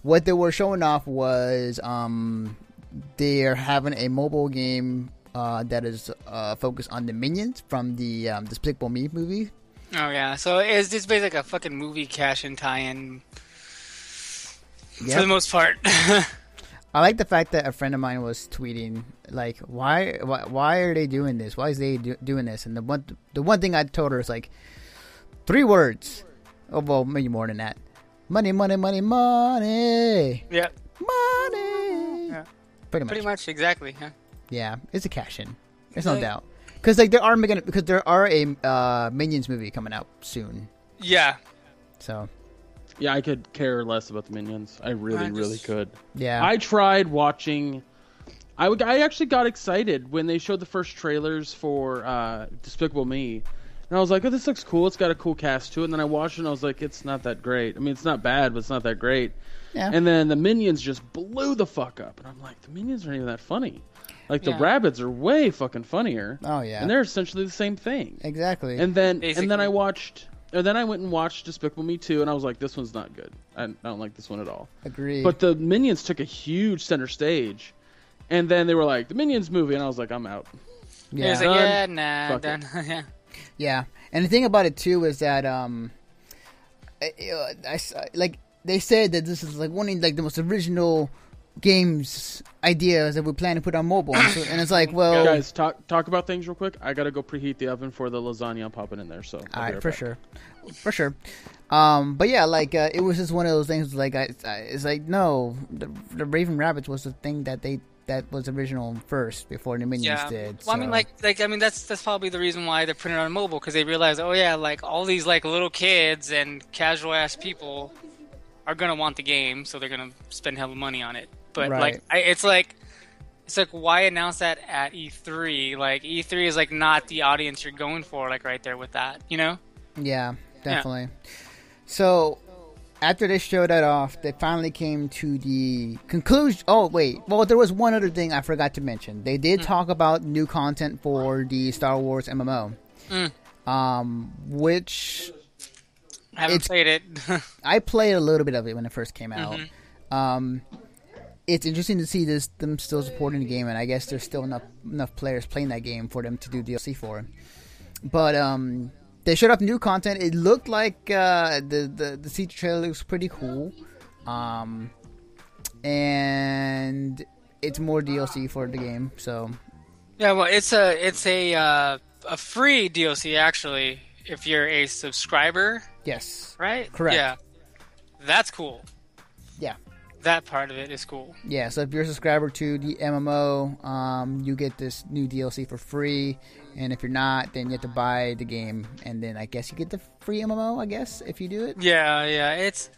Speaker 1: what they were showing off was um, they're having a mobile game uh, that is uh, focused on the minions from the um, Despicable Me movie.
Speaker 3: Oh yeah. So it's just basically like a fucking movie cash and tie-in for the most part.
Speaker 1: I like the fact that a friend of mine was tweeting like, "Why, why, why are they doing this? Why is they do, doing this?" And the one, the one thing I told her is like, three words. Oh well, maybe more than that. Money, money, money, money,
Speaker 3: yeah.
Speaker 1: money.
Speaker 3: Yeah.
Speaker 1: Pretty much.
Speaker 3: Pretty much exactly. Yeah.
Speaker 1: Yeah, it's a cash in. There's no
Speaker 3: Like-
Speaker 1: doubt. Because like there are making because there are a uh, Minions movie coming out soon.
Speaker 3: Yeah.
Speaker 1: So
Speaker 2: Yeah, I could care less about the minions. I really
Speaker 3: I
Speaker 2: really could.
Speaker 1: yeah,
Speaker 2: I tried watching. I I actually got excited when they showed the first trailers for uh, Despicable Me, and I was like, "Oh, this looks cool. It's got a cool cast to it." And then I watched it, and I was like, "It's not that great. I mean, it's not bad, but it's not that great."
Speaker 1: yeah.
Speaker 2: And then the minions just blew the fuck up, and I'm like, "The minions aren't even that funny. Like the
Speaker 3: Yeah.
Speaker 2: rabbits are way fucking funnier,
Speaker 1: oh yeah,
Speaker 2: and they're essentially the same thing."
Speaker 1: exactly.
Speaker 2: And then and then I watched. Or then I went and watched Despicable Me 2, and I was like, "This one's not good. I I don't like this one at all."
Speaker 1: Agree.
Speaker 2: But the Minions took a huge center stage, and then they were like, "The Minions movie," and I was like, "I'm out."
Speaker 3: Yeah. It's
Speaker 1: yeah,
Speaker 3: like, yeah, nah,
Speaker 2: Fuck
Speaker 3: done. yeah.
Speaker 1: Yeah. And the thing about it too is that um, I, I- like they said that this is like one of like the most original games ideas that we plan to put on mobile, and, so, and it's like, well,
Speaker 2: Guys, talk talk about things real quick. I gotta go preheat the oven for the lasagna I'm popping in there. So, I'll
Speaker 1: All right,
Speaker 2: right
Speaker 1: for
Speaker 2: back.
Speaker 1: sure, for sure. Um, but yeah, like uh, it was just one of those things. Like I, I it's like no, the, the Raving Rabbids was the thing that they that was original first before the Minions
Speaker 3: Yeah.
Speaker 1: did.
Speaker 3: Well, I mean, like, like I mean, that's that's probably the reason why they're putting it on mobile because they realize, oh yeah, like all these like little kids and casual ass people are gonna want the game, so they're gonna spend hell of money on it. But
Speaker 1: Right.
Speaker 3: like, I, it's like, it's like why announce that at E3? Like E3 is like not the audience you're going for, like right there with that, you know?
Speaker 1: Yeah, definitely. So after they showed that off, they finally came to the conclusion. Oh wait, well there was one other thing I forgot to mention. They did talk about new content for the Star Wars MMO,
Speaker 3: Mm.
Speaker 1: um, which
Speaker 3: I haven't played it.
Speaker 1: I played a little bit of it when it first came out.
Speaker 3: Mm-hmm.
Speaker 1: Um, it's interesting to see this them still supporting the game, and I guess there's still enough enough players playing that game for them to do DLC for. But um, they showed up new content. It looked like uh, the the the CG trailer looks pretty cool, um, and it's more DLC for the game. So
Speaker 3: Yeah, well, it's a it's a uh, a free DLC actually if you're a subscriber,
Speaker 1: yes,
Speaker 3: right?
Speaker 1: Correct.
Speaker 3: Yeah, that's cool.
Speaker 1: Yeah.
Speaker 3: that part of it is cool.
Speaker 1: yeah. So if you're a subscriber to the MMO, um, you get this new DLC for free, and if you're not, then you have to buy the game, and then I guess you get the free MMO. I guess if you do it.
Speaker 3: Yeah, yeah. It's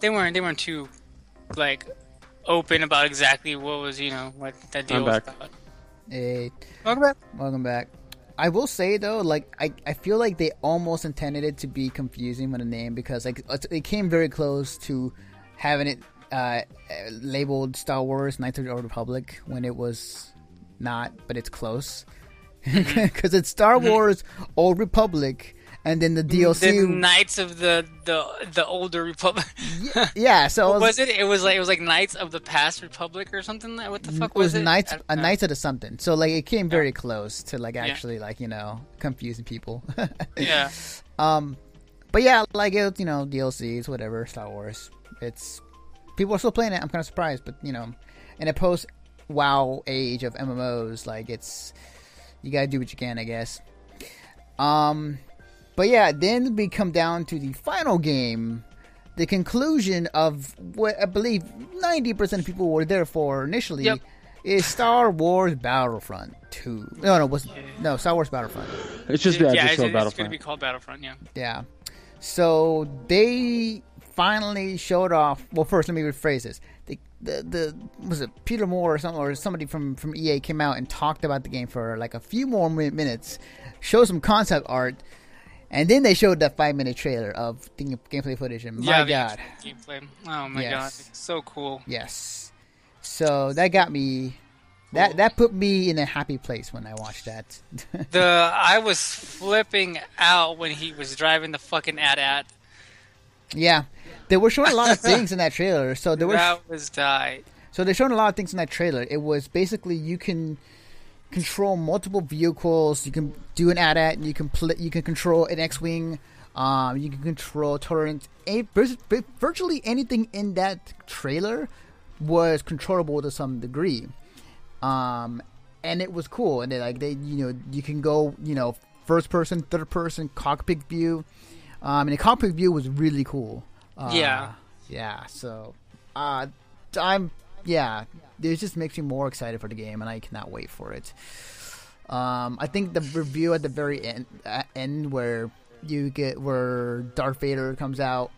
Speaker 3: they weren't they weren't too like open about exactly what was you know what that deal
Speaker 2: I'm
Speaker 3: was
Speaker 2: back.
Speaker 3: about.
Speaker 1: Hey,
Speaker 3: Welcome back.
Speaker 1: Welcome back. I will say though, like I, I feel like they almost intended it to be confusing with a name because like it it came very close to having it uh, labeled Star Wars: Knights of the Old Republic when it was not, but it's close because it's Star Wars: Old Republic, and then the DLC.
Speaker 3: The Knights of the the the older Republic.
Speaker 1: yeah, so it
Speaker 3: was it? It was like it was like Knights of the Past Republic or something. What the fuck
Speaker 1: it was
Speaker 3: was, it?
Speaker 1: Knights, a. Knights of the something. So like it came very close to like actually like you know confusing people.
Speaker 3: Yeah.
Speaker 1: Um, but yeah, like it, you know, DLCs, whatever, Star Wars. It's people are still playing it. I'm kind of surprised, but you know, in a post WoW age of MMOs, like it's you gotta do what you can, I guess. Um, but yeah, then we come down to the final game, the conclusion of what I believe 90% of people were there for initially.
Speaker 3: Yep.
Speaker 1: Is Star Wars Battlefront 2. No, no, was no Star Wars Battlefront.
Speaker 2: It's just yeah,
Speaker 3: yeah,
Speaker 2: just
Speaker 3: it's, it's going to
Speaker 2: Battlefront.
Speaker 3: be called Battlefront. Yeah.
Speaker 1: Yeah. So they finally showed off. Well, first let me rephrase this. The the, was it Peter Moore or something or somebody from from EA came out and talked about the game for like a few more minutes, showed some concept art, and then they showed that five minute trailer of the gameplay footage. And my
Speaker 3: yeah,
Speaker 1: God,
Speaker 3: Gameplay. Oh my
Speaker 1: Yes.
Speaker 3: god, it's so cool.
Speaker 1: yes. So that got me. That that put me in a happy place when I watched that.
Speaker 3: The I was flipping out when he was driving the fucking AT-AT.
Speaker 1: Yeah, they were showing a lot of things in that trailer. So there were
Speaker 3: That was died.
Speaker 1: So they're showing a lot of things in that trailer. It was basically you can control multiple vehicles. You can do an AT-AT. and You can pl- you can control an X-wing. Um, you can control turrets. A- vir- vir- virtually anything in that trailer was controllable to some degree. Um, and it was cool. And they like they you know you can go you know first person, third person, cockpit view. Um, and the cockpit view was really cool. Uh,
Speaker 3: Yeah.
Speaker 1: Yeah. So, uh, I'm yeah. It just makes me more excited for the game, and I cannot wait for it. Um, I think the review at the very end, uh, end where you get where Darth Vader comes out,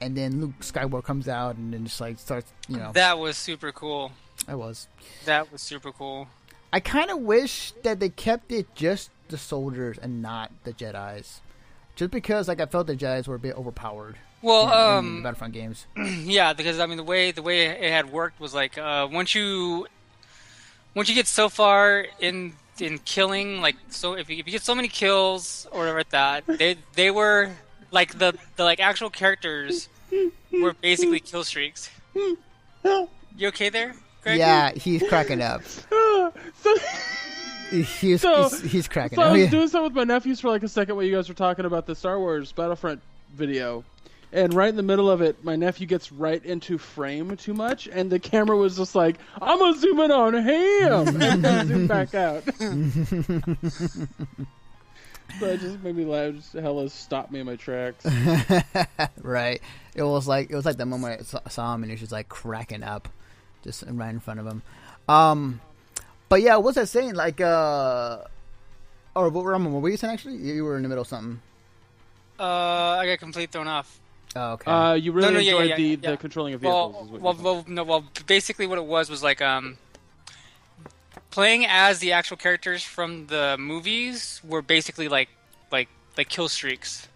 Speaker 1: and then Luke Skywalker comes out, and then just like starts, you know,
Speaker 3: That was super cool.
Speaker 1: I was.
Speaker 3: That was super cool.
Speaker 1: I kind of wish that they kept it just the soldiers and not the Jedi's, just because like I felt the Jedi's were a bit overpowered.
Speaker 3: Well,
Speaker 1: in, in
Speaker 3: um,
Speaker 1: Battlefront games.
Speaker 3: yeah, because I mean the way the way it had worked was like uh, once you once you get so far in in killing, like so if you, if you get so many kills or whatever like that, they they were like the the like actual characters were basically kill streaks. You okay there? Greg?
Speaker 1: Yeah, he's cracking up.
Speaker 2: so,
Speaker 1: He's
Speaker 2: So-
Speaker 1: he's, he's cracking
Speaker 2: so
Speaker 1: up.
Speaker 2: I was
Speaker 1: Yeah.
Speaker 2: doing something with my nephews for like a second while you guys were talking about the Star Wars Battlefront video. And right in the middle of it, my nephew gets right into frame too much, and the camera was just like, "I'm gonna zoom in on him," and then zoom back out. so it just made me laugh. Just hella stopped me in my tracks.
Speaker 1: right. It was like it was like the moment I saw him and he was just like cracking up, just right in front of him. Um, but yeah, what's that saying? Like, uh, or what were, what were you saying? Actually, you were in the middle of something.
Speaker 3: Uh, I got complete thrown off.
Speaker 1: Oh, okay.
Speaker 2: Uh, you really
Speaker 3: no, yeah,
Speaker 2: enjoyed
Speaker 3: yeah,
Speaker 2: the,
Speaker 3: yeah.
Speaker 2: the controlling of vehicles.
Speaker 3: Well,
Speaker 2: is what
Speaker 3: well, well, no, well, basically what it was was like um, playing as the actual characters from the movies were basically like like like kill streaks.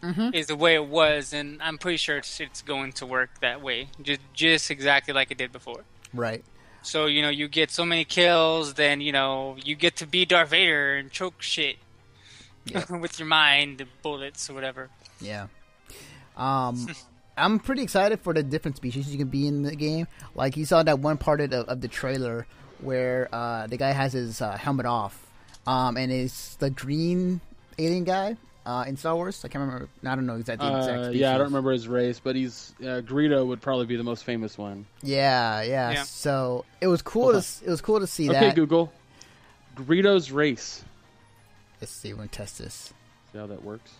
Speaker 1: Mhm.
Speaker 3: Is the way it was, and I'm pretty sure it's, it's going to work that way, just just exactly like it did before.
Speaker 1: right.
Speaker 3: So you know, you get so many kills, then you know you get to be Darth Vader and choke shit
Speaker 1: Yeah.
Speaker 3: with your mind, the bullets or whatever.
Speaker 1: Yeah. Um, I'm pretty excited for the different species you can be in the game. Like you saw that one part of the, of the trailer where uh, the guy has his uh, helmet off, um, and it's the green alien guy uh, in Star Wars. I can't remember. I don't know exactly. the exact
Speaker 2: Uh, yeah, I don't remember his race, but he's uh, Greedo would probably be the most famous one.
Speaker 1: Yeah, yeah.
Speaker 3: Yeah.
Speaker 1: So it was cool.
Speaker 2: Hold
Speaker 1: To, it was cool to see
Speaker 2: Okay,
Speaker 1: that.
Speaker 2: Google. Greedo's race.
Speaker 1: Let's see. We're gonna test this.
Speaker 2: See how that works?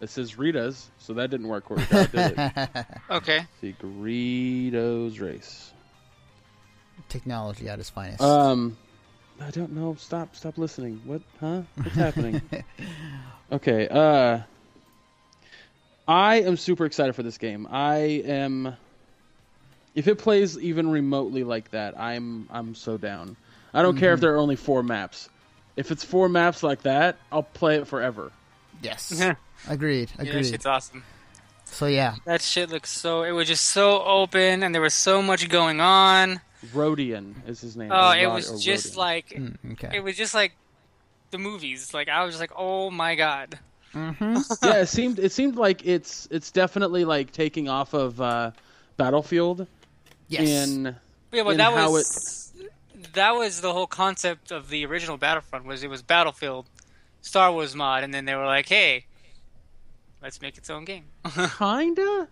Speaker 2: It says Rita's, so that didn't work. Where did it?
Speaker 3: Okay.
Speaker 2: See, Greedo's race.
Speaker 1: Technology at its finest.
Speaker 2: Um, I don't know. Stop, stop listening. What? Huh? What's happening? Okay. Uh, I am super excited for this game. I am. If it plays even remotely like that, I'm I'm so down. I don't care if there are only four maps. If it's four maps like that, I'll play it forever.
Speaker 1: yes.
Speaker 3: yeah,
Speaker 1: Agreed.
Speaker 3: that
Speaker 1: Agreed.
Speaker 3: shit's awesome.
Speaker 1: so yeah.
Speaker 3: That shit looks so. It was just so open, and there was so much going on.
Speaker 2: Rodian is his name.
Speaker 3: Oh, it was just
Speaker 2: Rodian.
Speaker 3: like
Speaker 1: Mm, okay.
Speaker 3: it was just like the movies. Like I was just like, oh my god.
Speaker 1: mm-hmm.
Speaker 2: yeah, it seemed it seemed like it's it's definitely like taking off of uh, Battlefield
Speaker 1: Yes.
Speaker 2: in
Speaker 3: Yeah, but
Speaker 2: in
Speaker 3: that
Speaker 2: how
Speaker 3: was that was the whole concept of the original Battlefront. Was it was Battlefield, Star Wars mod, and then they were like, hey, let's make its own game.
Speaker 2: kinda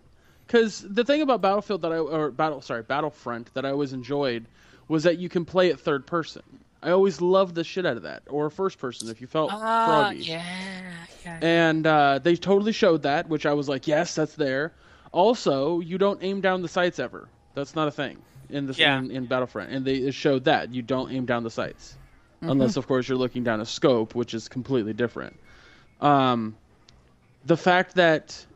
Speaker 2: because the thing about Battlefield that I or battle sorry Battlefront that I always enjoyed was that you can play it third person. I always loved the shit out of that, or first person if you felt
Speaker 3: Ah,
Speaker 2: froggy.
Speaker 3: yeah, yeah.
Speaker 2: And uh, they totally showed that, which I was like, yes, that's there. Also, you don't aim down the sights ever. That's not a thing in the
Speaker 3: Yeah.
Speaker 2: in, in Battlefront, and they showed that you don't aim down the sights, unless of course you're looking down a scope, which is completely different. Um, the fact that,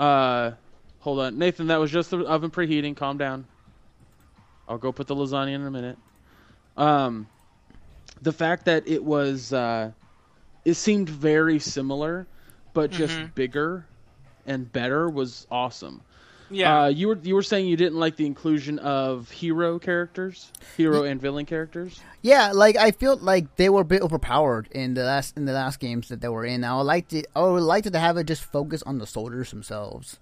Speaker 2: uh, hold on, Nathan, that was just the oven preheating. Calm down. I'll go put the lasagna in a minute. Um, the fact that it was, uh, it seemed very similar, but just
Speaker 3: Mhm.
Speaker 2: bigger and better was awesome.
Speaker 3: yeah.
Speaker 2: Uh, you were you were saying you didn't like the inclusion of hero characters, hero and villain characters.
Speaker 1: Yeah, like I feel like they were a bit overpowered in the last in the last games that they were in. I would like to I would like to have it just focus on the soldiers themselves.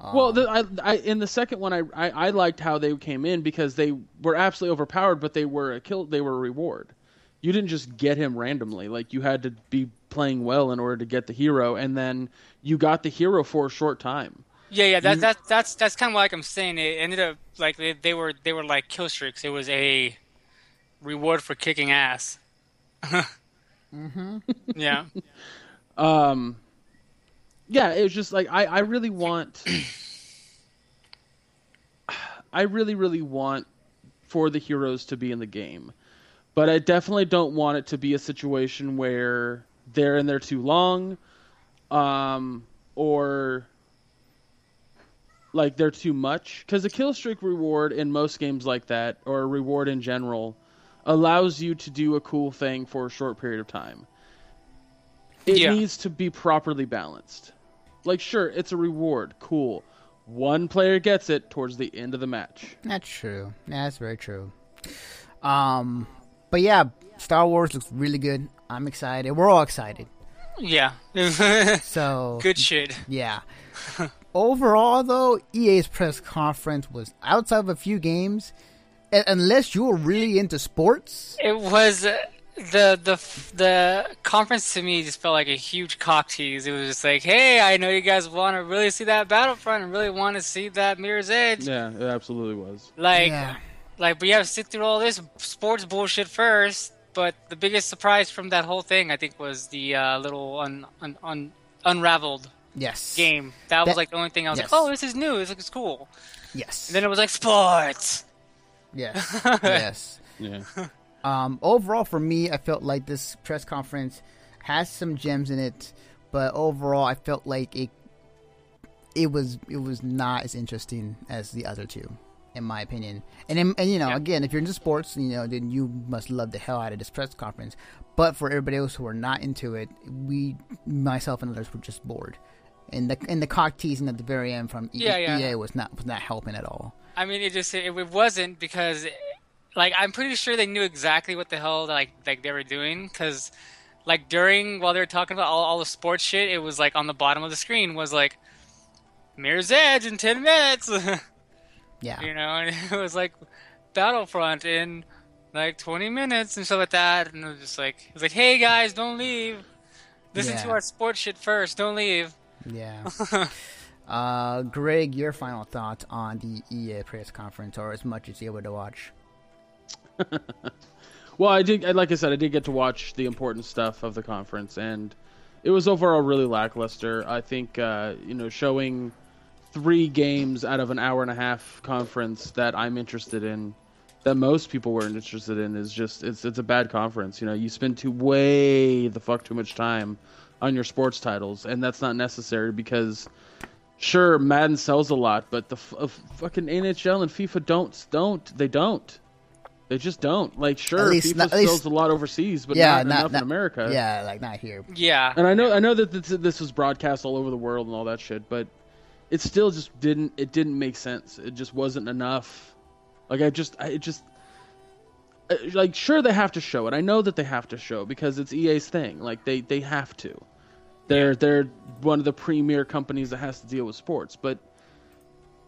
Speaker 1: Um,
Speaker 2: Well, the, I, I, in the second one, I, I I liked how they came in because they were absolutely overpowered, but they were a kill. They were a reward. You didn't just get him randomly. Like you had to be playing well in order to get the hero, and then you got the hero for a short time.
Speaker 3: Yeah, yeah, that,
Speaker 2: You-
Speaker 3: that that's that's kind of like I'm saying. It ended up like they, they were they were like kill streaks. It was a reward for kicking ass. mm-hmm. Yeah,
Speaker 2: Um, yeah, it was just like I, I really want, I really really want for the heroes to be in the game, but I definitely don't want it to be a situation where they're in there too long, um, or like they're too much. Because a kill streak reward in most games like that, or a reward in general, allows you to do a cool thing for a short period of time it
Speaker 3: Yeah.
Speaker 2: needs to be properly balanced. Like, sure, it's a reward, cool. One player gets it towards the end of the match.
Speaker 1: That's true. Yeah, that's very true. Um, but yeah, Star Wars looks really good. I'm excited. We're all excited.
Speaker 3: yeah.
Speaker 1: So
Speaker 3: Good shit.
Speaker 1: Yeah. Overall, though, EA's press conference was outside of a few games. Unless you were really into sports,
Speaker 3: It was uh, the the the conference to me just felt like a huge cock tease. It was just like, hey, I know you guys want to really see that Battlefront and really want to see that Mirror's Edge.
Speaker 2: Yeah, it absolutely was.
Speaker 3: Like,
Speaker 1: yeah,
Speaker 3: like we have to sit through all this sports bullshit first. But the biggest surprise from that whole thing, I think, was the uh, little un, un, un, unraveled
Speaker 1: yes,
Speaker 3: game. That, was like the only thing I was
Speaker 1: yes.
Speaker 3: like, oh, this is new. This looks cool.
Speaker 1: yes,
Speaker 3: And then it was like sports.
Speaker 1: yes, yes.
Speaker 2: Yeah.
Speaker 1: Um, overall, for me, I felt like this press conference has some gems in it, but overall, I felt like it it was it was not as interesting as the other two, in my opinion. And and you know,
Speaker 3: Yeah.
Speaker 1: again, if you're into sports, you know, then you must love the hell out of this press conference. But for everybody else who are not into it, we, myself and others, were just bored. And the and the cock teasing at the very end from
Speaker 3: Yeah, yeah.
Speaker 1: EA was not was not helping at all.
Speaker 3: I mean, it just it, it wasn't because, like, I'm pretty sure they knew exactly what the hell like like they were doing because, like, during while they were talking about all, all the sports shit, it was like on the bottom of the screen was like Mirror's Edge in ten minutes.
Speaker 1: Yeah.
Speaker 3: you know, and it was like Battlefront in like 20 minutes and stuff like that. And it was just like, it was like, hey guys, don't leave. Listen to our sports shit first. Don't leave.
Speaker 1: Yeah. uh, Greg, your final thoughts on the EA press conference, or as much as you were able to watch?
Speaker 2: Well, I did, like I said, I did get to watch the important stuff of the conference, and it was overall really lackluster. I think, uh, you know, showing three games out of an hour and a half conference that I'm interested in, that most people weren't interested in, is just it's it's a bad conference. You know, you spend too way the fuck too much time on your sports titles, and that's not necessary because. Sure, Madden sells a lot, but the f- uh, fucking NHL and FIFA don't don't they don't. They just don't. Like, sure,
Speaker 1: least
Speaker 2: FIFA
Speaker 1: not- at least-
Speaker 2: sells a lot overseas, but
Speaker 1: yeah,
Speaker 2: not,
Speaker 1: not,
Speaker 2: enough
Speaker 1: not
Speaker 2: in America.
Speaker 1: Yeah, like not here.
Speaker 3: Yeah.
Speaker 2: And I know, I know that this, this was broadcast all over the world and all that shit, but it still just didn't. It didn't make sense. It just wasn't enough. Like, I just, I it just, uh, like, sure they have to show it. I know that they have to show because it's EA's thing. Like, they they have to. They're they're one of the premier companies that has to deal with sports, but.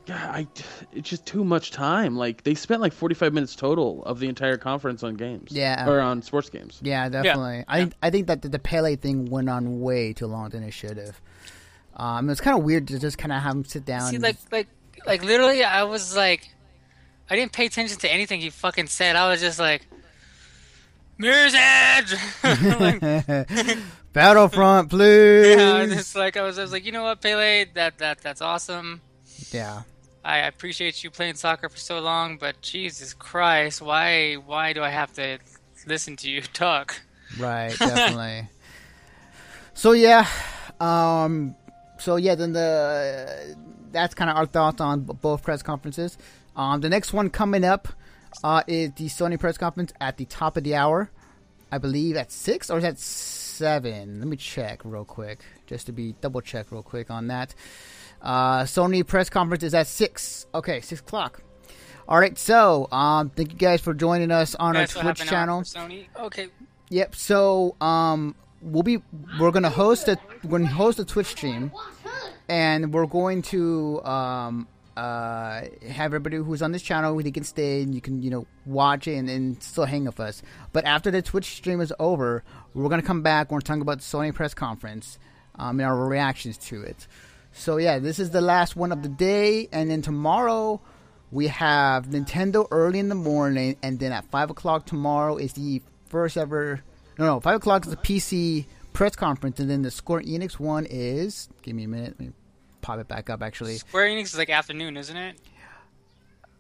Speaker 2: God, I, it's just too much time. Like they spent like forty five minutes total of the entire conference on games,
Speaker 1: Yeah.
Speaker 2: or on sports games.
Speaker 1: Yeah, definitely. I think I think that the, the Pele thing went on way too long than it should have. Um, it's kind of weird to just kind of have him sit down.
Speaker 3: See, like, like, like, literally, I was like, I didn't pay attention to anything he fucking said. I was just like, Mirror's Edge. like,
Speaker 1: Battlefront, please.
Speaker 3: yeah, just like I was, I was like, you know what, Pele, that that that's awesome.
Speaker 1: yeah.
Speaker 3: I appreciate you playing soccer for so long, but Jesus Christ, why why do I have to listen to you talk?
Speaker 1: Right, definitely. so yeah, um, so yeah, then the that's kind of our thoughts on b- both press conferences. Um, the next one coming up uh, is the Sony press conference at the top of the hour, I believe at six or is that seven? Let me check real quick, just to be double check real quick on that. Uh, Sony press conference is at six. Okay, six o'clock. All right, so um, thank you guys for joining us on
Speaker 3: Guys,
Speaker 1: our Twitch channel.
Speaker 3: Sony. Okay,
Speaker 1: Yep. So um, we'll be we're gonna host a we're gonna host a Twitch stream, and we're going to um uh have everybody who's on this channel they can stay and you can you know watch it and, and still hang with us. But after the Twitch stream is over, we're gonna come back. We're talking about the Sony press conference, um, and our reactions to it. So yeah, this is the last one of the day, and then tomorrow we have Nintendo early in the morning, and then at five o'clock tomorrow is the first ever. No, no, five o'clock is the PC press conference, and then the Square Enix one is. Give me a minute. Let me pop it back up. Actually,
Speaker 3: Square Enix is like afternoon, isn't it?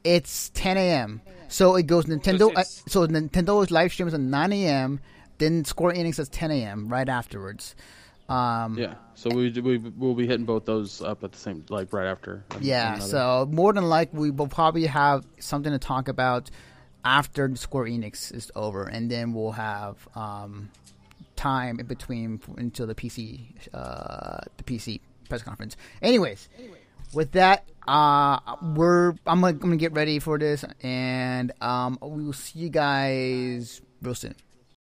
Speaker 1: it's 10 a.m. So it goes Nintendo. Uh, so Nintendo's live stream is at 9 a.m. Then Square Enix is 10 a.m. right afterwards. Um,
Speaker 2: Yeah, so we we we'll be hitting both those up at the same like right after.
Speaker 1: Yeah,
Speaker 2: another.
Speaker 1: so more than likely we will probably have something to talk about after the Square Enix is over, and then we'll have um, time in between until the PC uh, the PC press conference. Anyways, with that, uh, we're I'm gonna, I'm gonna get ready for this, and um, we will see you guys real soon.